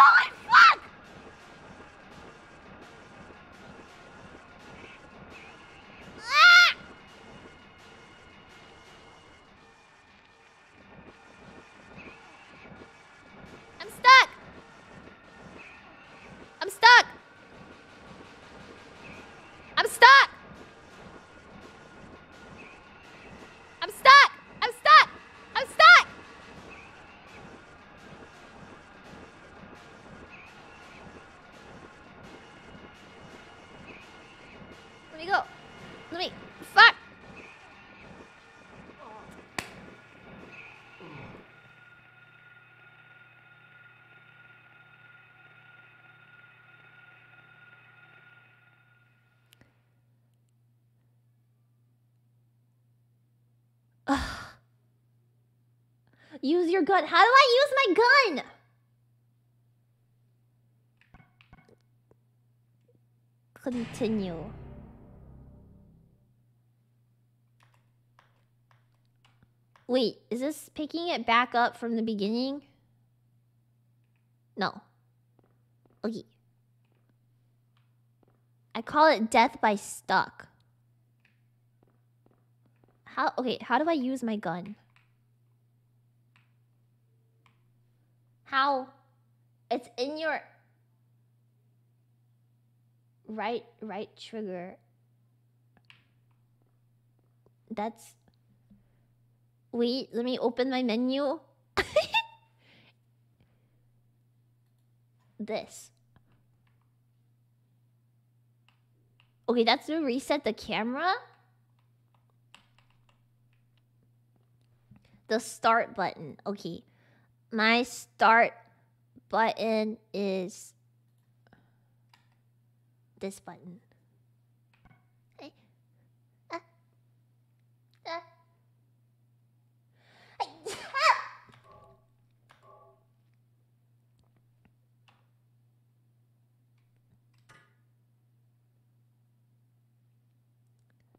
Use your gun. How do I use my gun? Continue. Wait, is this picking it back up from the beginning? No. Okay. I call it death by stuck. How okay, how do I use my gun? How it's in your right right trigger. That's Wait, let me open my menu. this. Okay, that's to reset the camera. The start button. Okay. My start button is this button. Ah. Ah.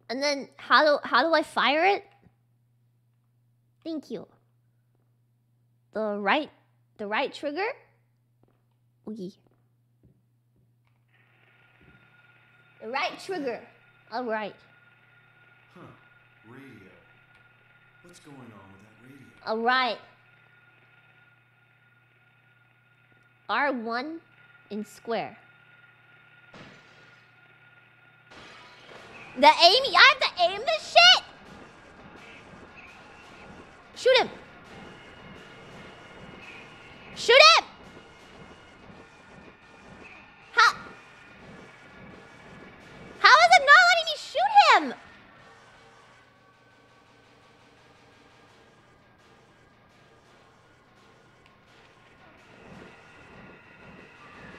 And then how do how do I fire it? Thank you. The right the right trigger? Okay. The right trigger. Alright. Huh. Radio. What's going on with that radio? Alright. R1 in square. The aim, I have to aim this shit! Shoot him! Shoot him! How? How is it not letting me shoot him?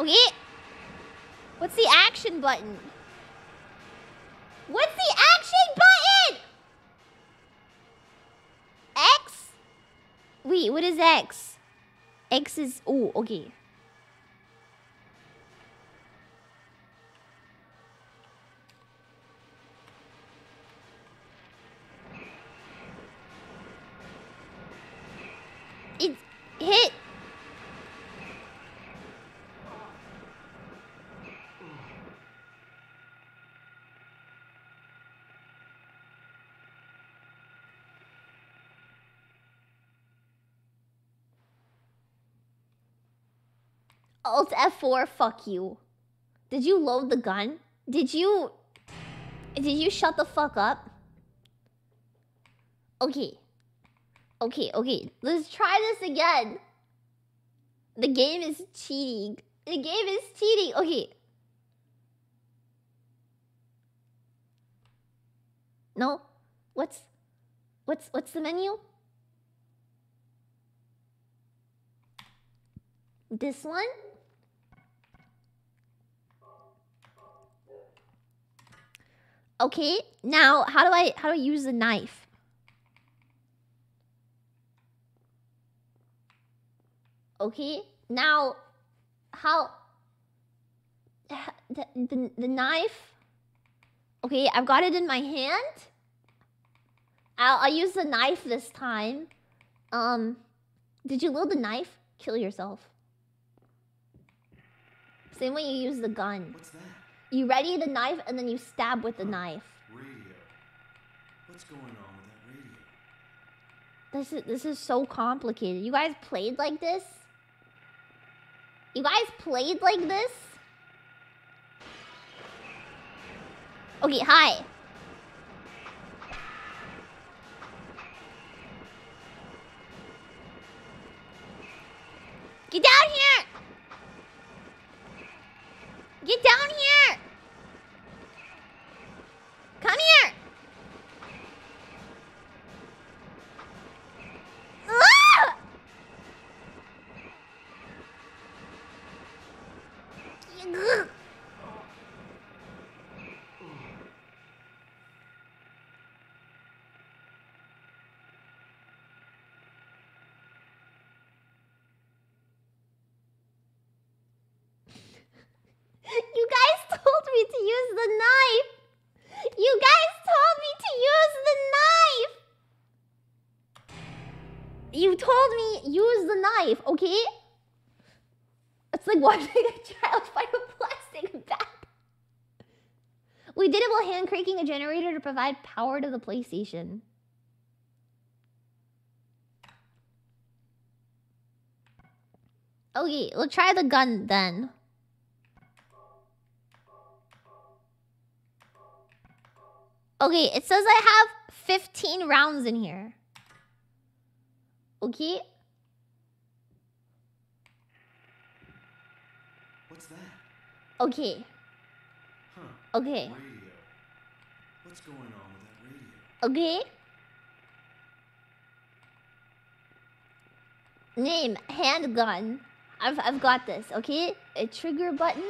Okay. What's the action button? What's the action button? X? Wait, what is X? X is oh, okay. It hit. F4, fuck you. Did you load the gun? Did you... Did you shut the fuck up? Okay. Okay, okay. Let's try this again. The game is cheating. The game is cheating. Okay. No? What's... What's what's the menu? This one? Okay, now how do I how do I use the knife? Okay, now how the, the, the knife okay i've got it in my hand. I'll, I'll use the knife this time. Um did you load the knife? Kill yourself. Same way you use the gun. What's that? You ready the knife and then you stab with the knife Radio. What's going on with that radio? this is this is so complicated you guys played like this you guys played like this okay hi Get down here! Get down here! Come here! Ah! Ugh. You guys told me to use the knife. You guys told me to use the knife. You told me use the knife, okay? It's like watching a child fight a plastic bat. We did it while hand cranking a generator to provide power to the PlayStation. Okay, we'll try the gun then. Okay, it says I have 15 rounds in here. Okay? What's that? Okay. Huh. Okay. Radio. What's going on with that radio? Okay. Name handgun. I've I've got this, okay? A trigger button.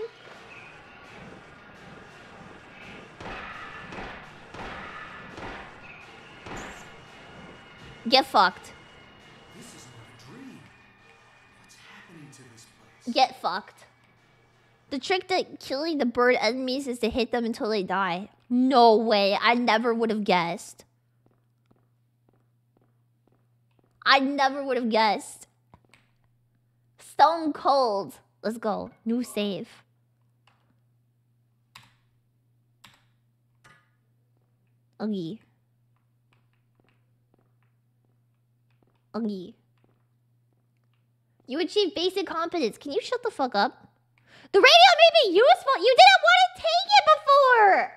Get fucked. This is not a dream. What's happening to this place? Get fucked. The trick to killing the bird enemies is to hit them until they die. No way. I never would have guessed. I never would have guessed. Stone cold. Let's go. New save. Oogie. Oogie. You achieved basic competence. Can you shut the fuck up? The radio may be useful. You didn't want to take it before.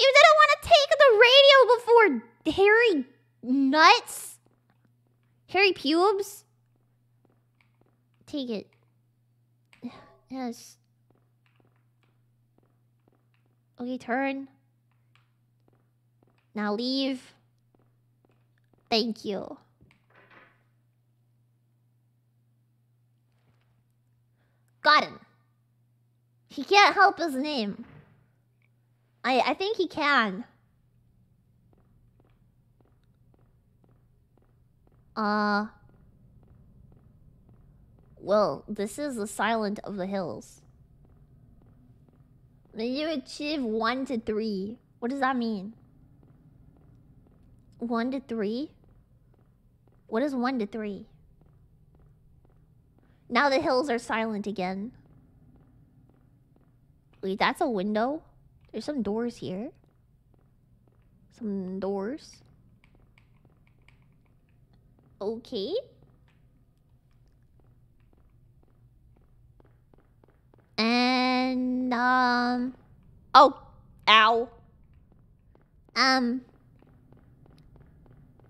You didn't want to take the radio before. Hairy nuts. Hairy pubes. Take it. Yes. Okay, turn. Now leave. Thank you. Got him. He can't help his name. I I think he can. Uh Well, this is the silent of the hills. When you achieve one to three, what does that mean? One to three? What is one to three? Now the hills are silent again. Wait, that's a window? There's some doors here. Some doors. Okay. And, um... Oh! Ow. Um...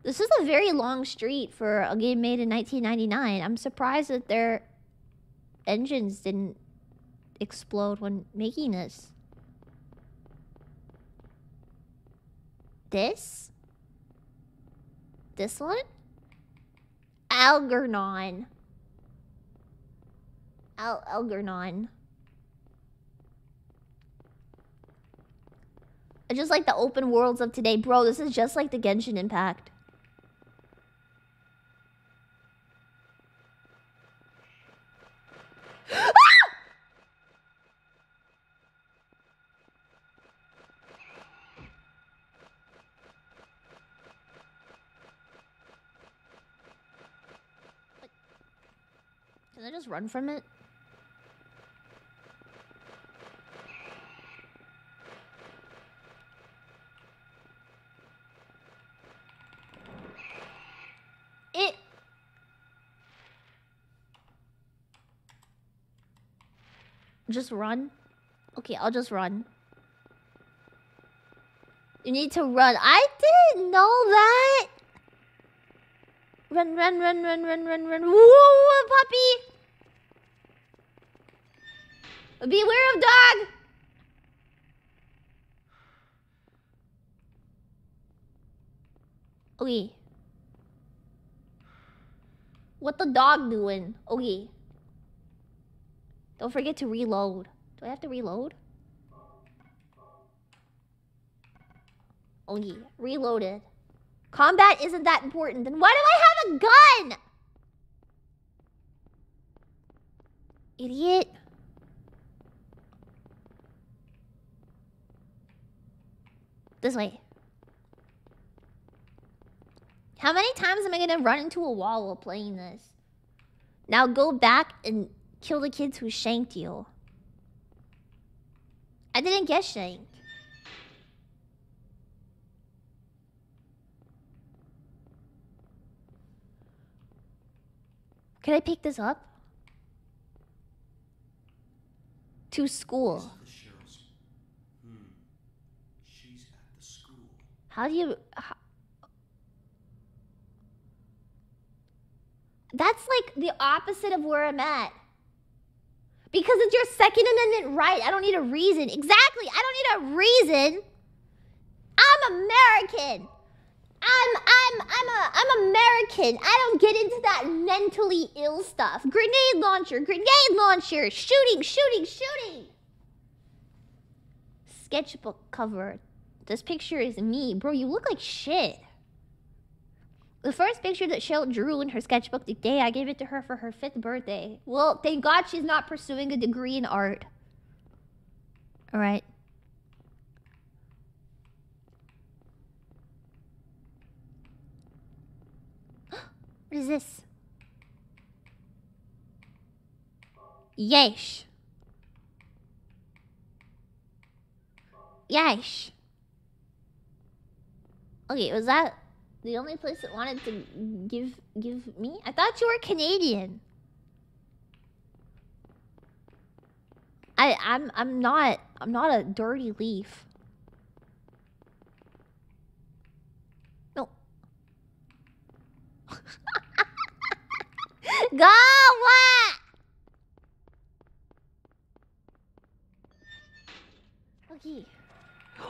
This is a very long street for a game made in 1999. I'm surprised that their engines didn't explode when making this. This? This one? Algernon. Al Algernon. I just like the open worlds of today. Bro, this is just like the Genshin Impact. Can I just run from it? Just run? Okay, I'll just run. You need to run. I didn't know that. Run, run, run, run, run, run, run. Whoa, puppy. Beware of dog. Okay. What the dog doing? Okay. Don't forget to reload. Do I have to reload? Oh, okay, reloaded. Combat isn't that important. Then why do I have a gun? Idiot. This way. How many times am I gonna run into a wall while playing this? Now go back and kill the kids who shanked you. I didn't get shanked. Can I pick this up? To school. Hmm. She's at the school. How do you. How... That's like the opposite of where I'm at. Because it's your Second Amendment right. I don't need a reason. Exactly. I don't need a reason. I'm American. I'm I'm I'm a I'm American. I don't get into that mentally ill stuff. Grenade launcher, grenade launcher, shooting, shooting, shooting. Sketchbook cover. This picture is me. Bro, you look like shit. The first picture that Cheryl drew in her sketchbook the day I gave it to her for her fifth birthday. Well, thank God she's not pursuing a degree in art. Alright. What is this? Yesh. Yesh. Okay, was that the only place that wanted to give give me? I thought you were Canadian. I I'm I'm not I'm not a dirty leaf. No. Go what? Okay.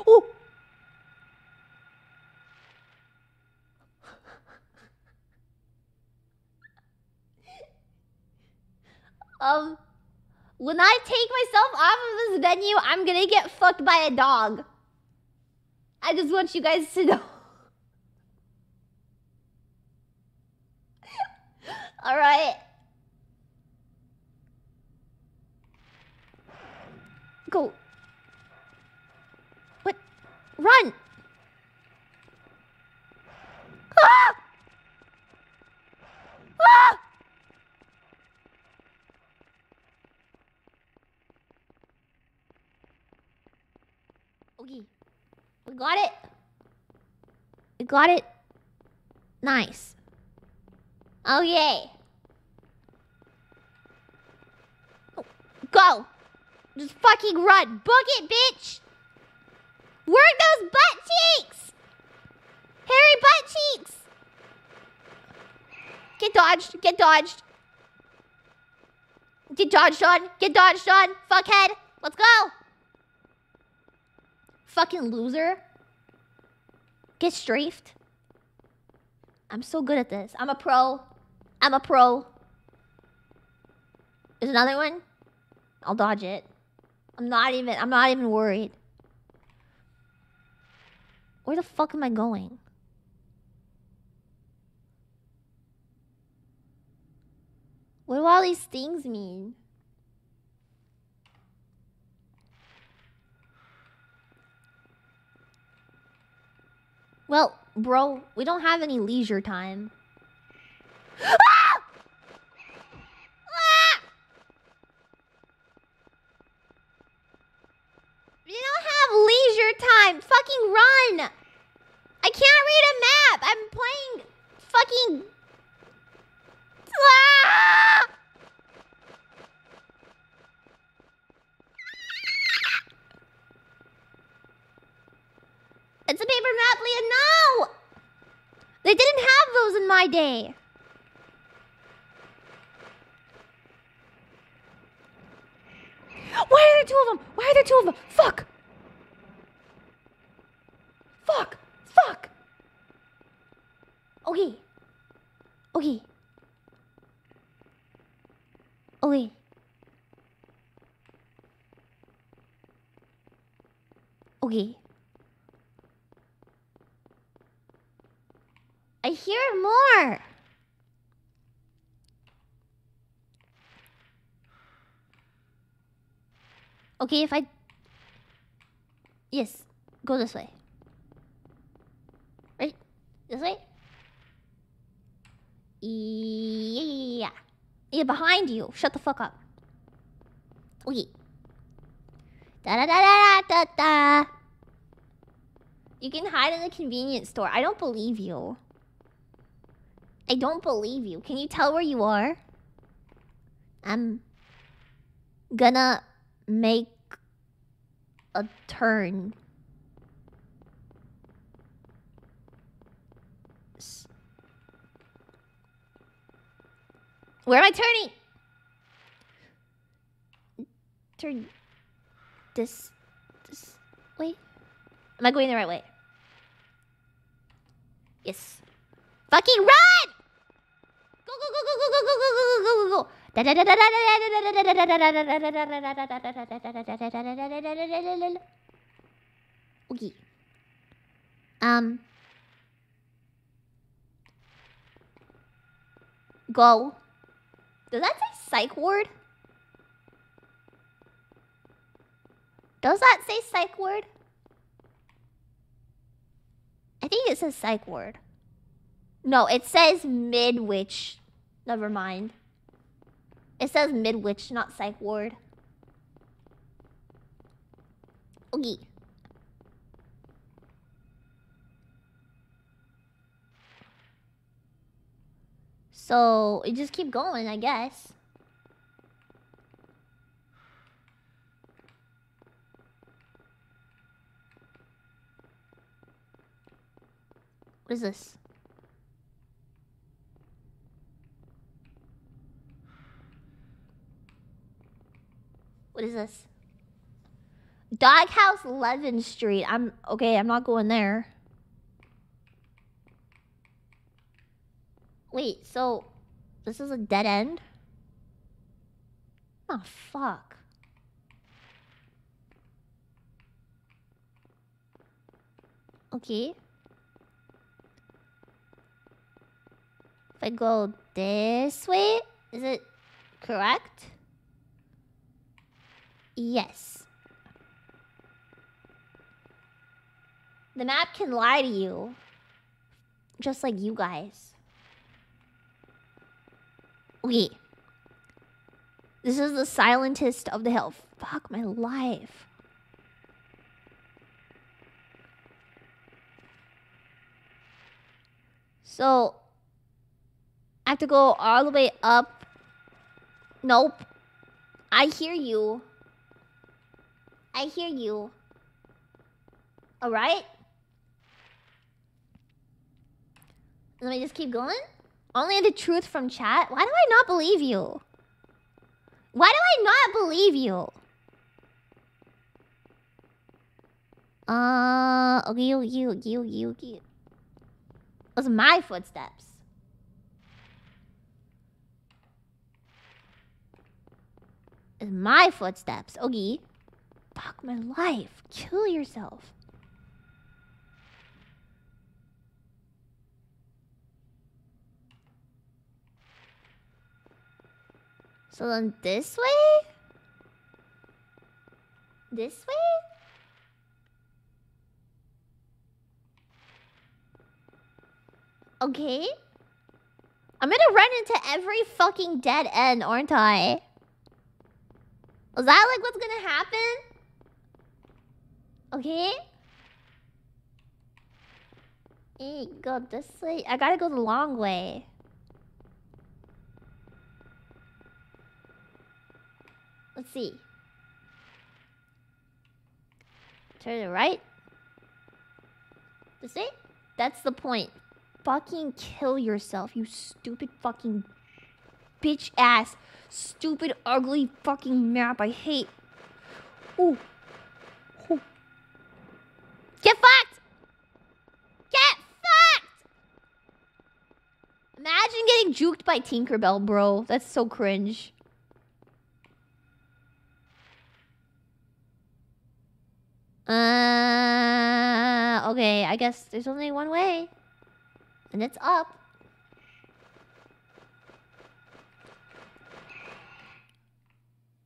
Oh. Um, when I take myself off of this venue, I'm gonna get fucked by a dog. I just want you guys to know. Alright. Go. What? Run! Ah! Ah! Okay. We got it. We got it. Nice. Oh, yay. Go. Just fucking run. Book it, bitch. Work those butt cheeks. Hairy butt cheeks. Get dodged. Get dodged. Get dodged on. Get dodged on. Fuckhead. Let's go. Fucking loser. Get strafed. I'm so good at this. I'm a pro. I'm a pro. There's another one. I'll dodge it. I'm not even I'm not even worried. Where the fuck am I going? What do all these things mean? Well, bro, we don't have any leisure time. Ah! Ah! We don't have leisure time. Fucking run. I can't read a map. I'm playing fucking... Ah! It's a paper map, Lia. No! They didn't have those in my day. Why are there two of them? Why are there two of them? Fuck! Fuck! Fuck! Okay. Okay. Okay. Okay. I hear more. Okay, if I. Yes, go this way. Right? This way? Yeah. Yeah, behind you. Shut the fuck up. Okay. Da da da da da da. You can hide in the convenience store. I don't believe you. I don't believe you. Can you tell where you are? I'm gonna make a turn. Where am I turning? Turn this this way. Am I going the right way? Yes. Fucking run! Go go go go go go go go go go go go go. Okay. Um. Go. Does that say psych ward? Does that say psych ward? I think it says psych ward. No, it says midwich. Never mind. It says midwich, not psych ward. Okay. So we just keep going, I guess. What is this? What is this? Doghouse 11th Street. I'm okay. I'm not going there. Wait, so this is a dead end? Oh, fuck. Okay. If I go this way, is it correct? Yes. The map can lie to you. Just like you guys. Okay. This is the silentest of the hill. Fuck my life. So, I have to go all the way up. Nope. I hear you. I hear you. Alright? Let me just keep going. Only the truth from chat? Why do I not believe you? Why do I not believe you? Uh, okay, okay, okay, okay, okay. Those are my footsteps. It's my footsteps. Okay. Fuck my life. Kill yourself. So then this way? This way? Okay. I'm gonna run into every fucking dead end, aren't I? Is that like what's gonna happen? Okay. Eh, go this way. I gotta go the long way. Let's see. Turn right. This way? That's the point. Fucking kill yourself, you stupid fucking bitch ass, stupid, ugly fucking map. I hate. Ooh. Get fucked! Get fucked! Imagine getting juked by Tinkerbell, bro. That's so cringe. Uh, okay, I guess there's only one way. And it's up.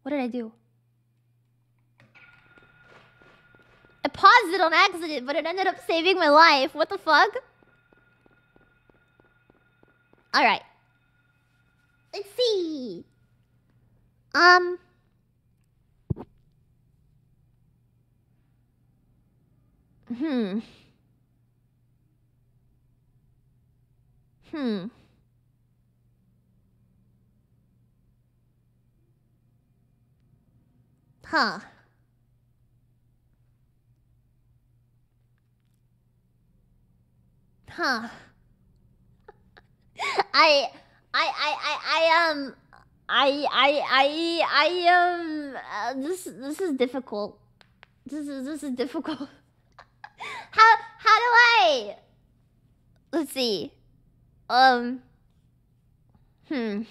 What did I do? Paused it on accident, but it ended up saving my life. What the fuck? Alright. Let's see. Um. Hmm. Hmm. Huh. Huh. I I I I I um I I I I um uh, this this is difficult. This is this is difficult. how how do I Let's see. Um Hmm.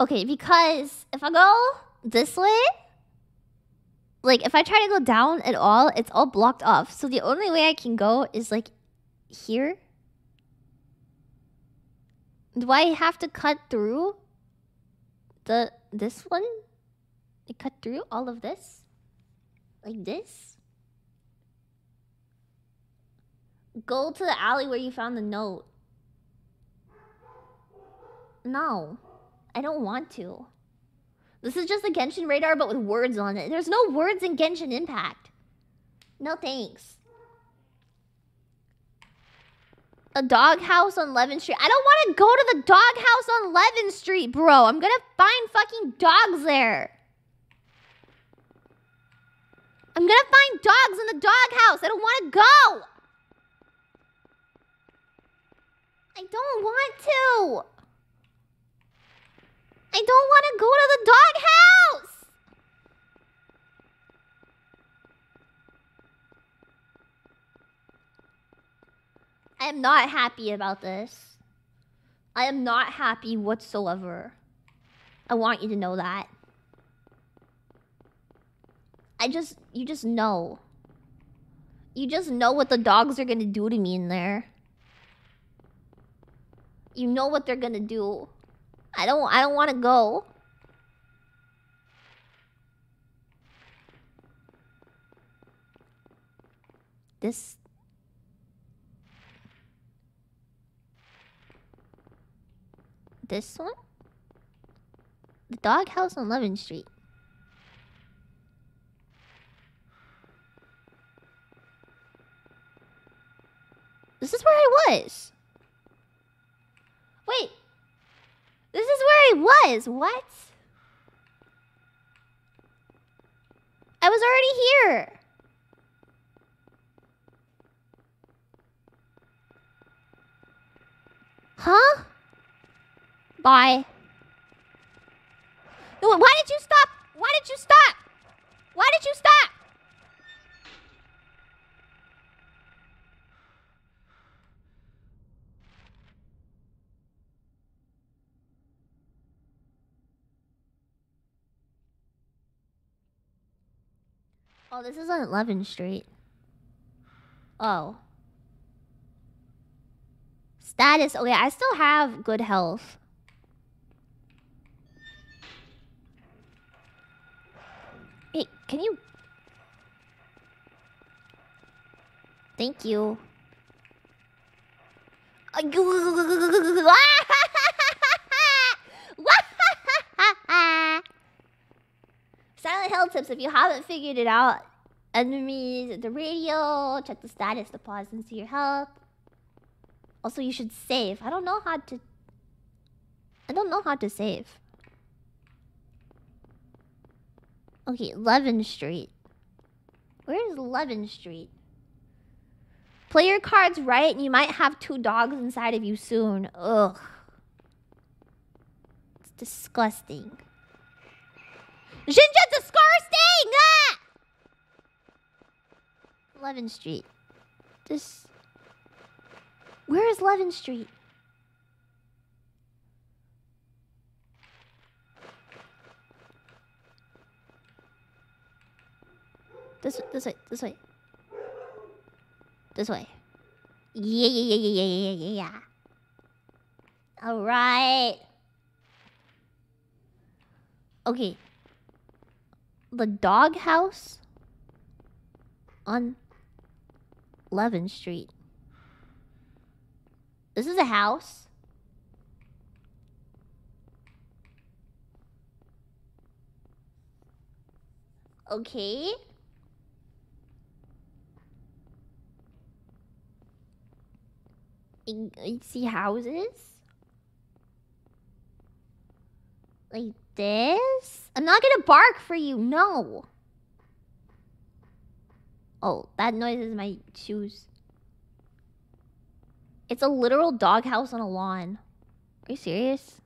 Okay, because if I go this way, like if I try to go down at all, it's all blocked off. So the only way I can go is like here. Do I have to cut through the this one? I cut through all of this? Like this? Go to the alley where you found the note. No. I don't want to. This is just a Genshin radar, but with words on it. There's no words in Genshin Impact. No thanks. A doghouse on 11th Street. I don't want to go to the doghouse on 11th Street, bro. I'm gonna find fucking dogs there. I'm gonna find dogs in the doghouse. I don't want to go. I don't want to. I don't want to go to the doghouse! I am not happy about this. I am not happy whatsoever. I want you to know that. I just, you just know. You just know what the dogs are gonna do to me in there. You know what they're gonna do. I don't I don't want to go. This This one? The doghouse on 11th Street. This is where I was. Wait, this is where I was. What? I was already here. Huh? Bye. Why did you stop? Why did you stop? Why did you stop? Oh, this is on 11th Street. Oh. Status. Okay, I still have good health. Hey, can you... Thank you. Ah! Hill tips, if you haven't figured it out, enemies the radio. Check the status to pause and see your health. Also, you should save. I don't know how to. I don't know how to save. Okay, 11 Street. Where is 11 Street? Play your cards right, and you might have two dogs inside of you soon. Ugh. It's disgusting. Shinja, disgusting! Ah! 11 Street. This. Where is 11 Street? This this way, this way. This way. Yeah, yeah, yeah, yeah, yeah, yeah, yeah. All right. Okay. The doghouse on 11th Street. This is a house. Okay. You see houses? Like this? I'm not gonna bark for you, no. Oh, that noise is my shoes. It's a literal doghouse on a lawn. Are you serious?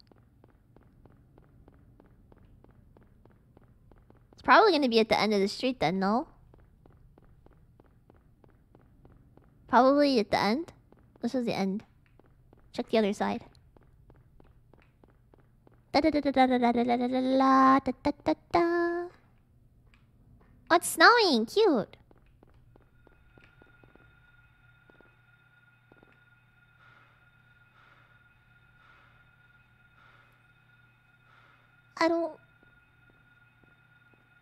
It's probably gonna be at the end of the street then, no? Probably at the end? This is the end. Check the other side. Oh, it's snowing. Cute. I don't.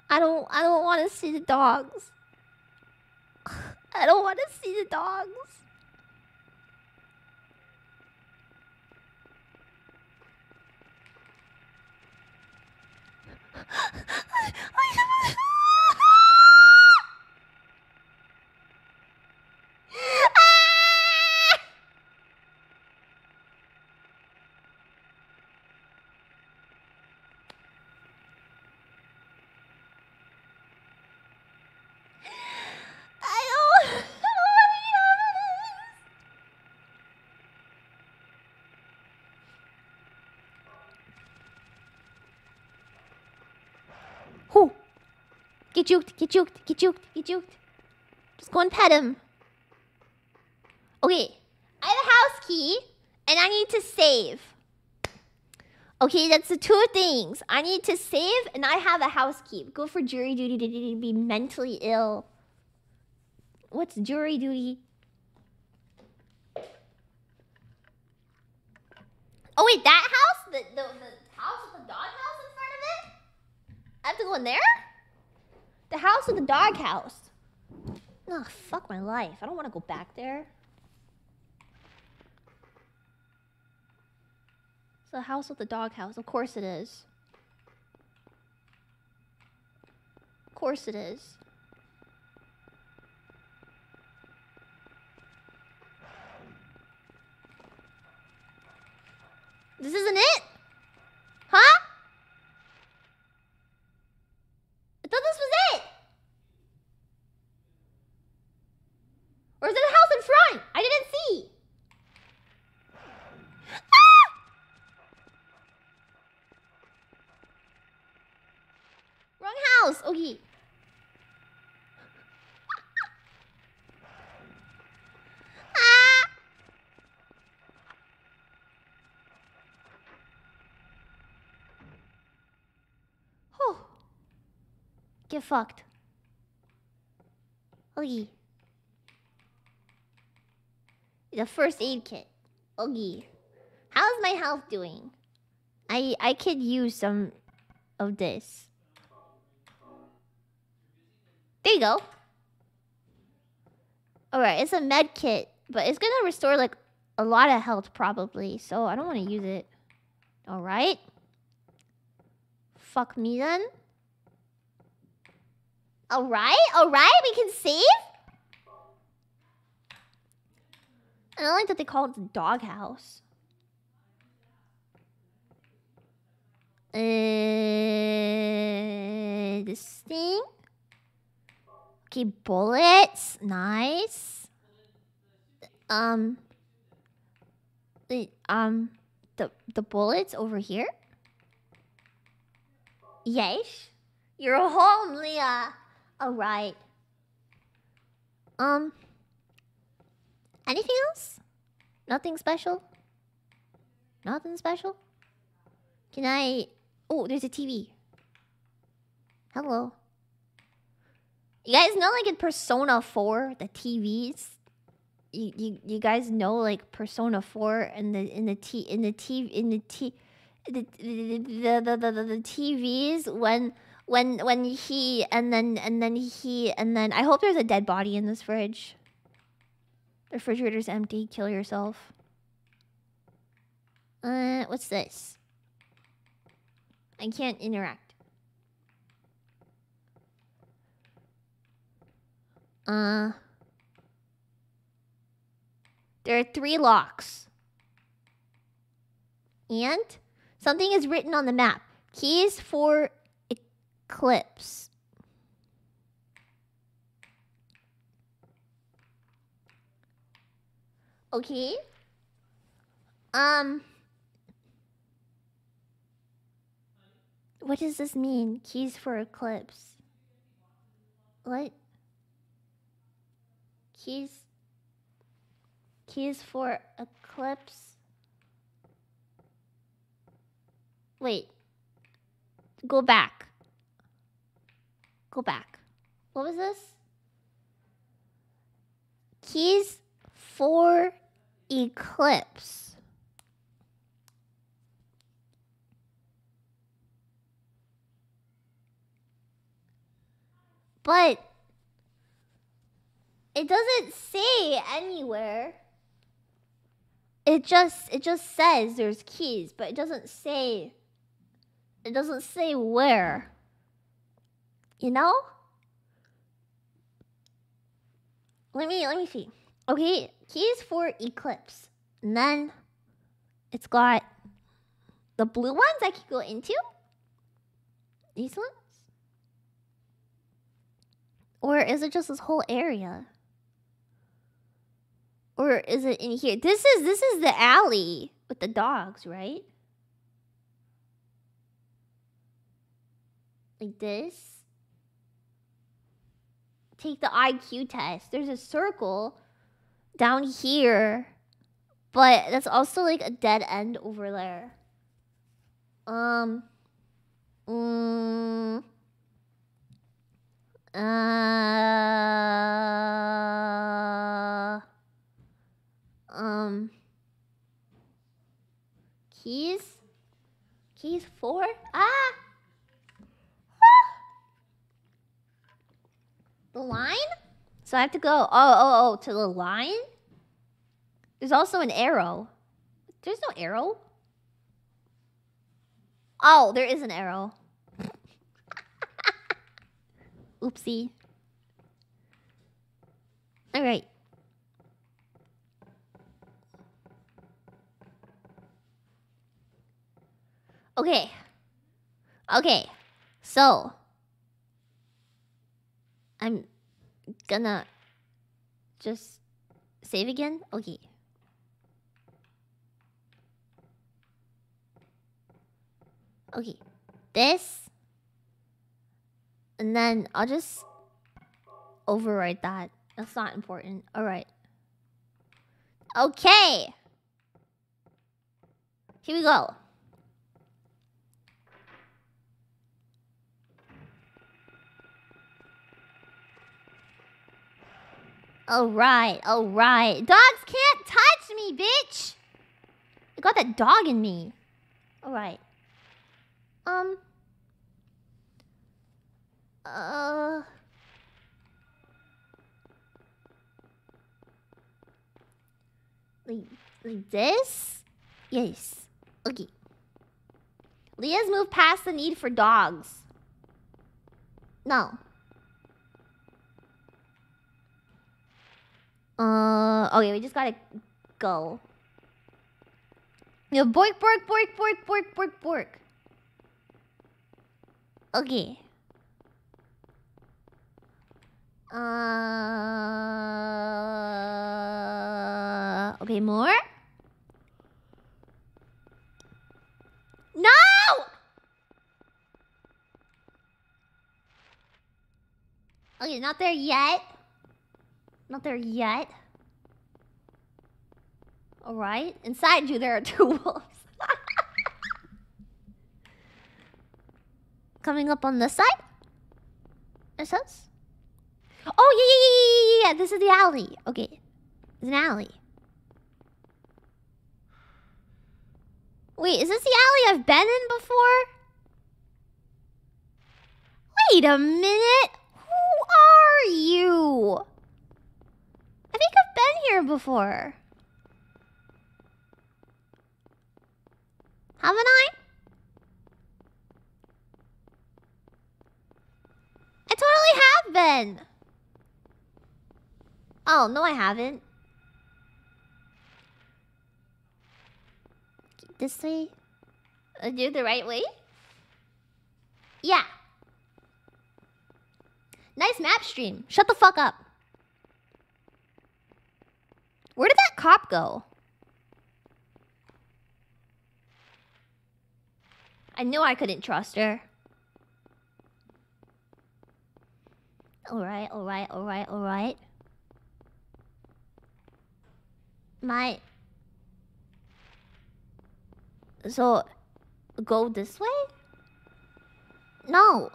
I don't. I don't want to see the dogs. I don't want to see the dogs. 哎、はい、Get juked, get juked, get juked, get juked. Just go and pet him. Okay, I have a house key and I need to save. Okay, that's the two things. I need to save and I have a house key. Go for jury duty to be mentally ill. What's jury duty? Oh wait, that house? The, the, the house with the doghouse in front of it? I have to go in there? The house with the doghouse. Oh, fuck my life. I don't want to go back there. It's the house with the doghouse. Of course it is. Of course it is. This isn't it? Huh? I thought this was it. Or is it the house in front? I didn't see. Ah! Wrong house. Okay. ah! Whew. Get fucked. Oogie. The first aid kit. Oogie. How's my health doing? I I could use some of this. There you go. Alright, it's a med kit, but it's gonna restore like a lot of health probably, so I don't want to use it. Alright. Fuck me then. Alright, alright, we can save? I don't like that they call it the doghouse. Uh, this thing? Okay, bullets. Nice. Um, the, um, the, the bullets over here? Yes. You're home, Lia. All right. Um. Anything else? Nothing special? Nothing special? Can I... Oh, there's a TV. Hello. You guys know, like, in Persona 4, the TVs... You, you, you guys know, like, Persona 4 and the, in the T... In the T... In the T... The, the, the, the, the, the TVs when when when he and then and then he and then I hope there's a dead body in this fridge. The refrigerator's empty. Kill yourself. Uh, what's this? I can't interact. Uh, there are three locks. And something is written on the map. Keys for eclipse. Okay. Um. What does this mean? Keys for eclipse. What? Keys. Keys for eclipse. Wait. Go back. Go back. What was this? Keys for eclipse. But it doesn't say anywhere. It just it just says there's keys, but it doesn't say it doesn't say where. You know? Let me let me see. Okay, keys for Eclipse. And then it's got the blue ones I can go into. These ones? Or is it just this whole area? Or is it in here? This is this is the alley with the dogs, right? Like this take the IQ test. There's a circle down here, but that's also like a dead end over there. Um. Mm, uh. Um. Keys? Keys four? Ah! The line? So I have to go, oh, oh, oh, to the line? There's also an arrow. There's no arrow. Oh, there is an arrow. Oopsie. All right. Okay. Okay. So, I'm gonna just save again? Okay. Okay. This. And then I'll just overwrite that. That's not important. Alright. Okay. Here we go. Alright, alright. Dogs can't touch me, bitch! I got that dog in me. Alright. Um. Uh. Like, like this? Yes. Okay. Lia's moved past the need for dogs. No. Uh, okay, we just gotta go. No, bork, bork, bork, bork, bork, bork, bork. Okay. Uh, okay, more? No! Okay, not there yet. Not there yet. Alright. Inside you, there are two wolves. Coming up on this side? It says? Oh, yeah, yeah, yeah, yeah, yeah. This is the alley. Okay. It's an alley. Wait, is this the alley I've been in before? Wait a minute. Who are you? I think I've been here before. Haven't I? I totally have been. Oh, no, I haven't. This way? Uh, do the right way? Yeah. Nice map stream. Shut the fuck up. Where did that cop go? I knew I couldn't trust her. Alright, alright, alright, alright. My... So, go this way? No.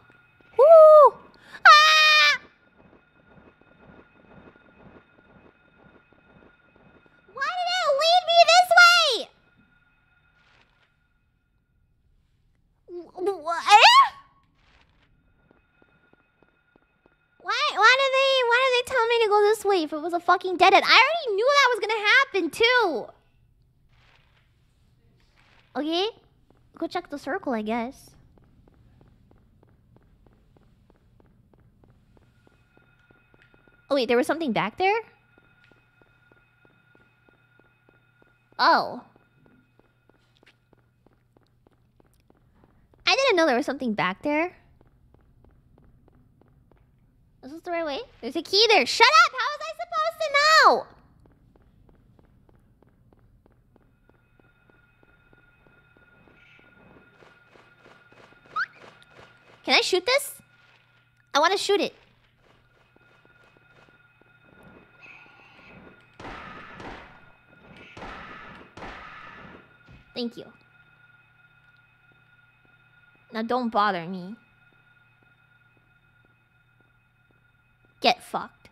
Woo! Ah! Why did it lead me this way? W- w- eh? Why? Why did they? Why did they tell me to go this way if it was a fucking dead end? I already knew that was gonna happen too. Okay, go check the circle, I guess. Oh wait, there was something back there. Oh. I didn't know there was something back there. Is this the right way? There's a key there. Shut up! How was I supposed to know? Can I shoot this? I want to shoot it. Thank you. Now don't bother me. Get fucked.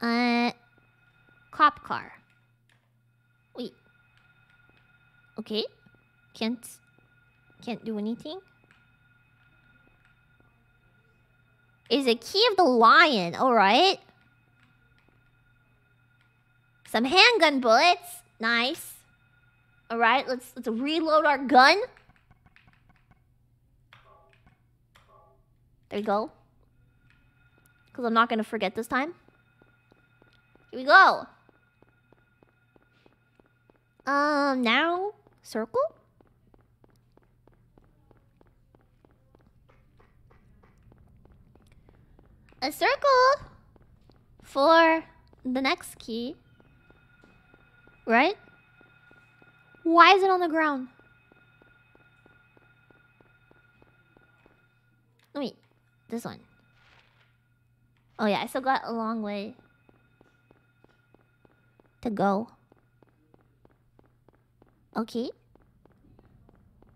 Uh, cop car. Wait. Okay. Can't. Can't do anything. Is a key of the lion. All right. Some handgun bullets. Nice. All right. Let's let's reload our gun. There we go. Because I'm not going to forget this time. Here we go. Um, now, circle? A circle for the next key. Right? Why is it on the ground? Wait, this one. Oh yeah, I still got a long way to go. Okay.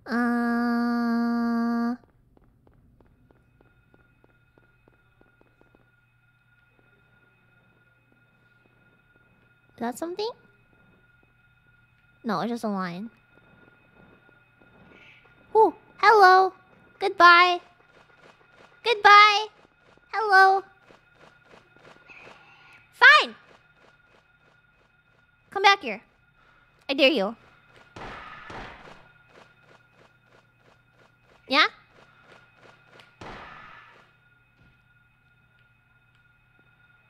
Uh Is that something? No, it's just a line. Oh, hello. Goodbye. Goodbye. Hello. Fine. Come back here. I dare you. Yeah?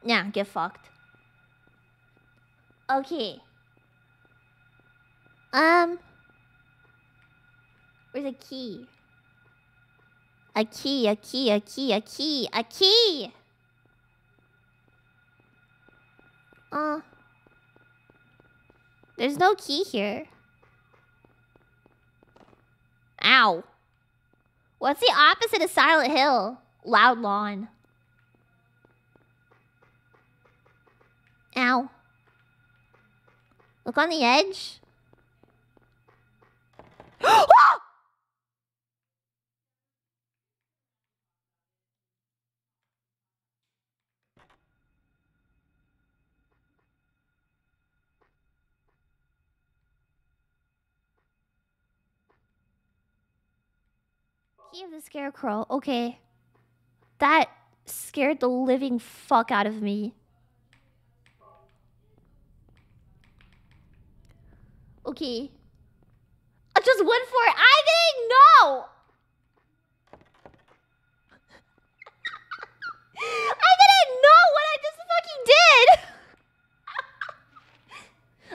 Yeah, get fucked. Okay. Um. Where's a key? A key, a key, a key, a key, a key! Uh. There's no key here. Ow. What's the opposite of Silent Hill? Loud lawn. Ow. Look on the edge. Ah! Key of the Scarecrow. Okay. That scared the living fuck out of me. Okay. I just went for it. I didn't know. I didn't know what I just fucking did.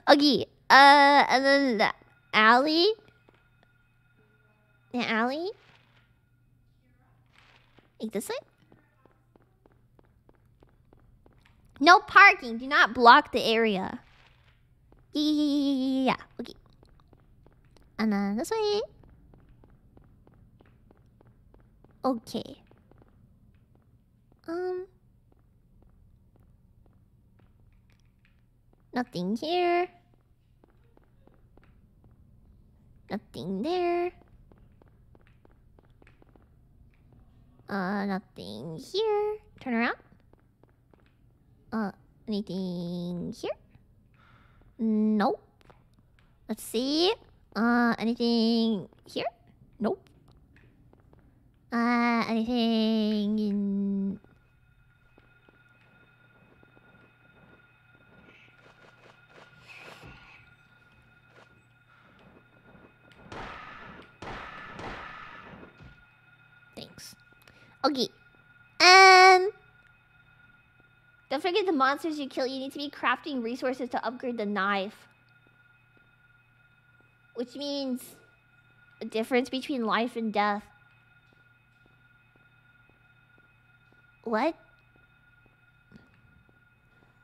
okay. Uh, and then the alley. The alley. Like this way? No parking. Do not block the area. Yeah. Okay. And then this way. Okay. Um. Nothing here. Nothing there. Uh, nothing here. Turn around. Uh, anything here? Nope. Let's see. Uh, anything here? Nope. Uh, anything in... Thanks. Okay. Um... Don't forget the monsters you kill. You need to be crafting resources to upgrade the knife. Which means a difference between life and death. What?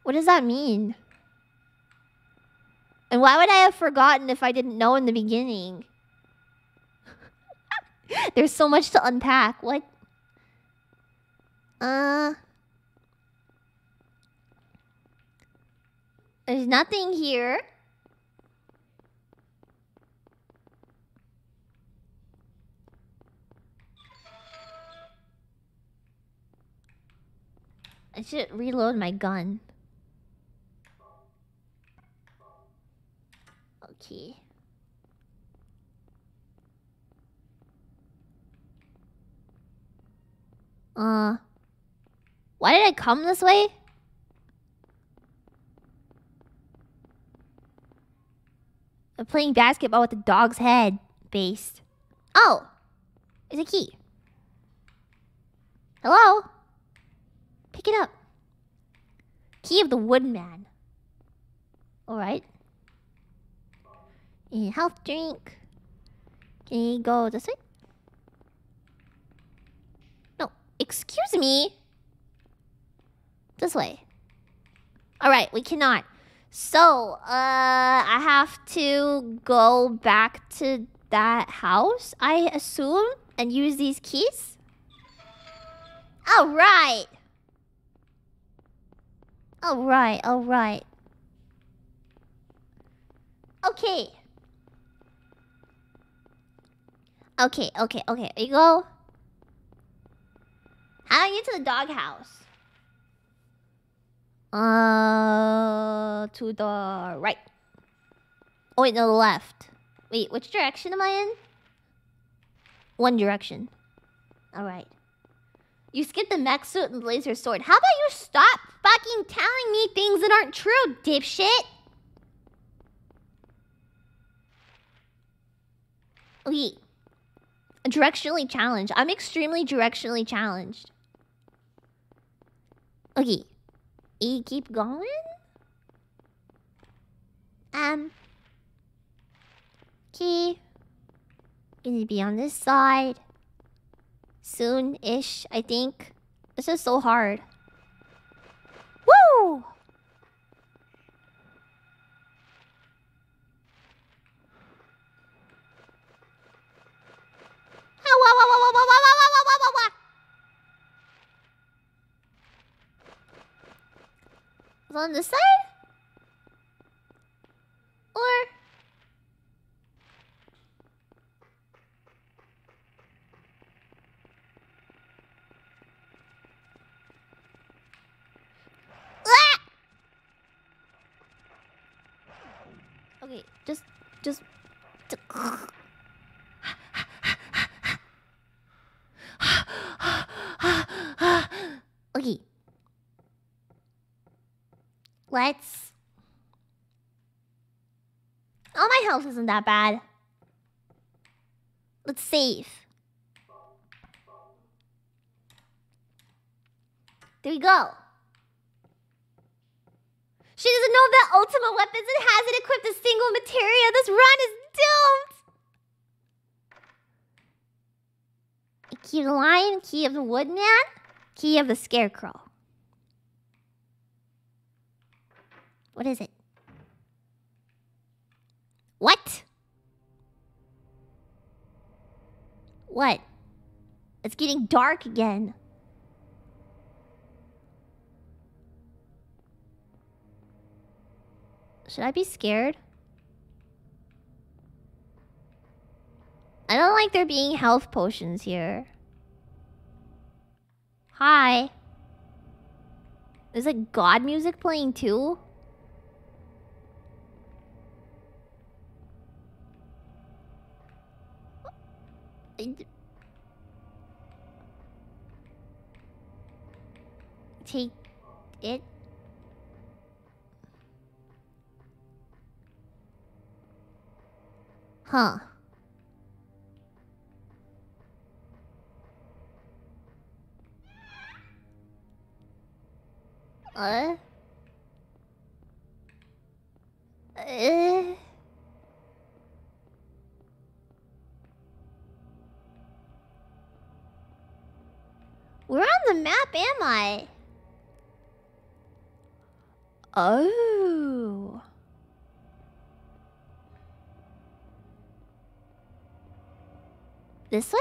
What does that mean? And why would I have forgotten if I didn't know in the beginning? There's so much to unpack. What? Uh... There's nothing here. I should reload my gun. Okay. Uh. Why did I come this way? I'm playing basketball with the dog's head based. Oh, it's a key. Hello? Pick it up. Key of the Woodman. Alright. A health drink. Can you go this way? No, excuse me. This way. Alright, we cannot. So, uh, I have to go back to that house, I assume, and use these keys? Alright! Alright, alright. Okay. Okay, okay, okay. You go. How do I get to the doghouse? Uh, to the right. Oh wait, no, the left. Wait, which direction am I in? One direction. All right. You skipped the mech suit and laser sword. How about you stop fucking telling me things that aren't true, dipshit? Okay. Directionally challenged. I'm extremely directionally challenged. Okay. E keep going? Um. Key. Gonna be on this side. Soon-ish, I think. This is so hard. Woo! Ah, wah, wah, wah, wah, wah, wah, wah, wah, wah, wah, wah. Is it on this side? Or Ah! Okay, just just Okay. Let's Oh, my health isn't that bad. Let's save. There we go. She doesn't know that ultimate weapons and hasn't equipped a single materia. This run is doomed. Key of the lion, key of the woodman, key of the scarecrow. What is it? What? What? It's getting dark again. Should I be scared? I don't like there being health potions here. Hi. There's like god music playing too? Take it. Huh. Uh. Uh. Where on the map am I? Oh. This way?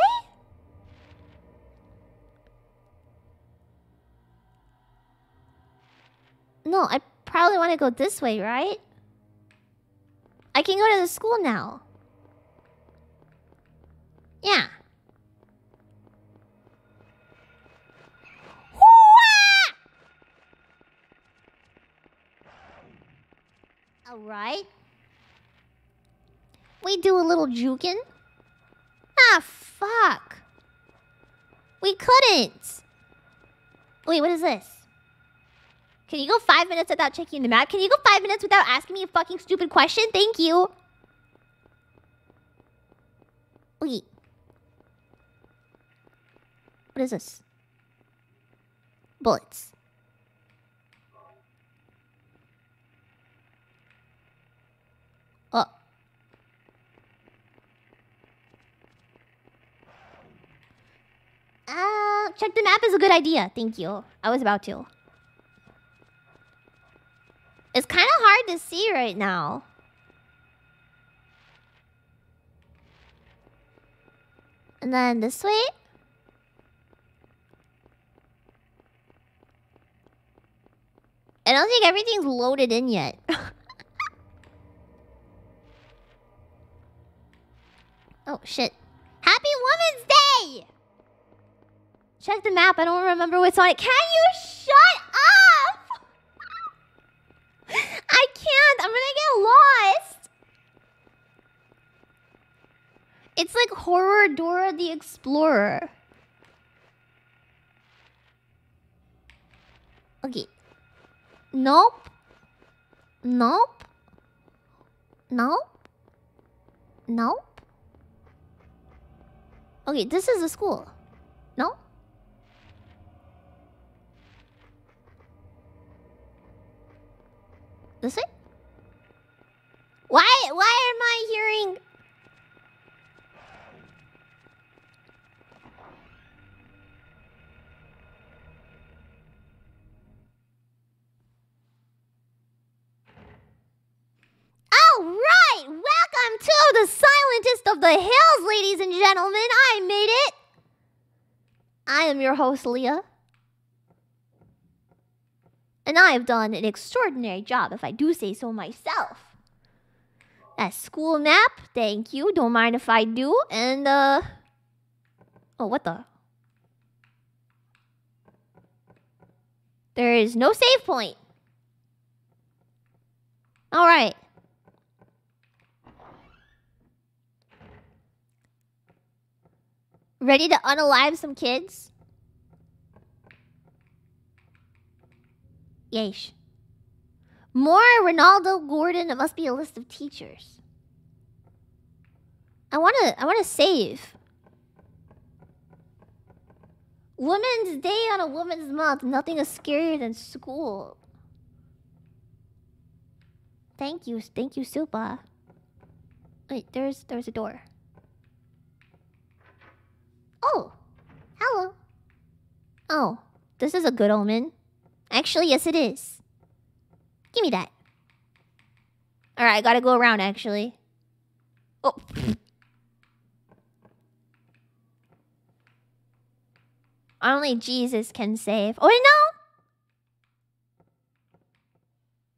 No, I probably want to go this way, right? I can go to the school now. Yeah. Alright. We do a little juking. Ah, fuck. We couldn't. Wait, what is this? Can you go five minutes without checking the map? Can you go five minutes without asking me a fucking stupid question? Thank you. Wait. What is this? Bullets. Oh. Uh, check the map is a good idea. Thank you. I was about to. It's kind of hard to see right now. And then this way. I don't think everything's loaded in yet. oh, shit. Happy Women's Day! Check the map. I don't remember what's on it. Can you shut up? I can't. I'm gonna get lost. It's like Horror Dora the Explorer. Okay. Nope. Nope. Nope. Nope. Okay, this is a school. No? This way? Why why am I hearing All right, welcome to the silentest of the hills, ladies and gentlemen. I made it. I am your host, Lia. And I have done an extraordinary job, if I do say so myself. That school map, thank you. Don't mind if I do. And, uh. Oh, what the? There is no save point. Alright. Ready to unalive some kids? Yeesh. More Ronaldo Gordon. It must be a list of teachers. I wanna I wanna save. Women's Day on a Women's Month. Nothing is scarier than school. Thank you, thank you, Supa. Wait, there's there's a door. Oh, hello. Oh, this is a good omen. Actually, yes, it is. Give me that. Alright, I gotta go around, actually. Oh. Only Jesus can save. Oh,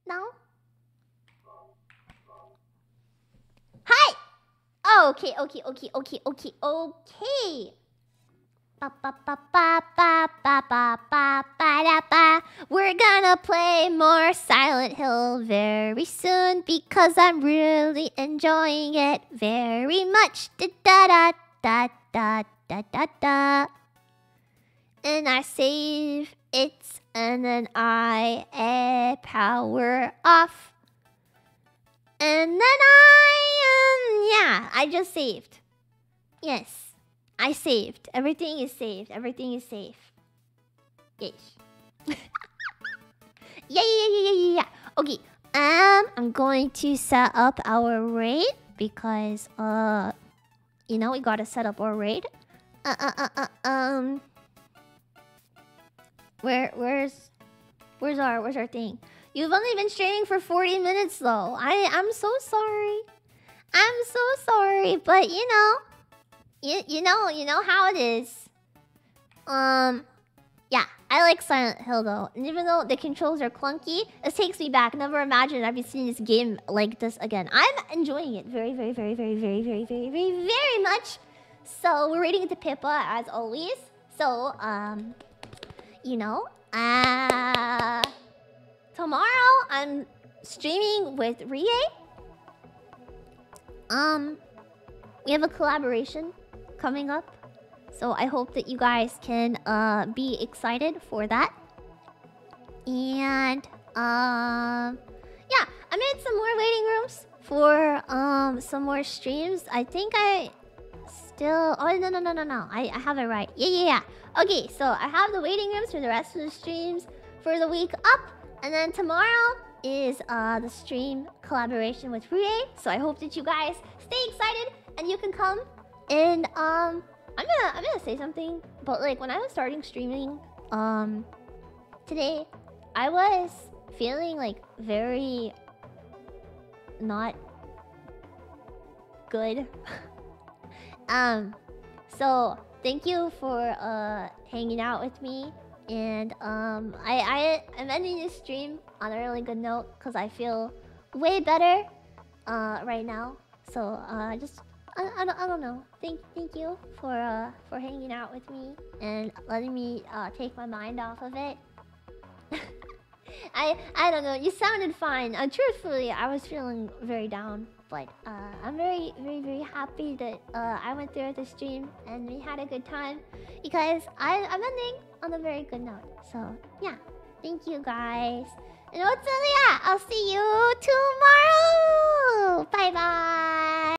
no! No? Hi! Okay, okay, okay, okay, okay, okay. We're gonna play more Silent Hill very soon because I'm really enjoying it very much. Da da da da da da da. And I save it, and then I uh, power off. And then I, um, yeah, I just saved. Yes, I saved. Everything is saved. Everything is safe. Yes. yeah, yeah, yeah, yeah, yeah, yeah. Okay, um, I'm going to set up our raid because, uh, you know, we gotta set up our raid. Uh, uh, uh, uh, um, where, where's, where's our, where's our thing? You've only been streaming for 40 minutes though. I I'm so sorry. I'm so sorry, but you know, you you know, you know how it is. Um yeah, I like Silent Hill though. And even though the controls are clunky, it takes me back. Never imagined I'd be seeing this game like this again. I'm enjoying it very, very, very, very, very, very, very, very, very much. So we're reading to Pippa as always. So, um, you know, uh tomorrow I'm streaming with Rie. Um, we have a collaboration coming up, so I hope that you guys can uh be excited for that. And um, yeah, I made some more waiting rooms for um some more streams. I think I still. Oh no no no no no! I I have it right. Yeah yeah yeah. Okay, so I have the waiting rooms for the rest of the streams for the week up. And then tomorrow is uh, the stream collaboration with Rue. So I hope that you guys stay excited and you can come. And um, I'm gonna I'm gonna say something. But like when I was starting streaming um today, I was feeling like very not good. um, so thank you for uh hanging out with me and um, I I I'm ending this stream on a really good note because I feel way better uh right now. So uh just I, I, don't, I don't know. Thank thank you for uh for hanging out with me and letting me uh take my mind off of it. I I don't know. You sounded fine. Uh, truthfully, I was feeling very down, but uh, I'm very very very happy that uh, I went through the stream and we had a good time because I I'm ending on a very good note. So yeah, thank you guys. And what's? Yeah, I'll see you tomorrow. Bye bye.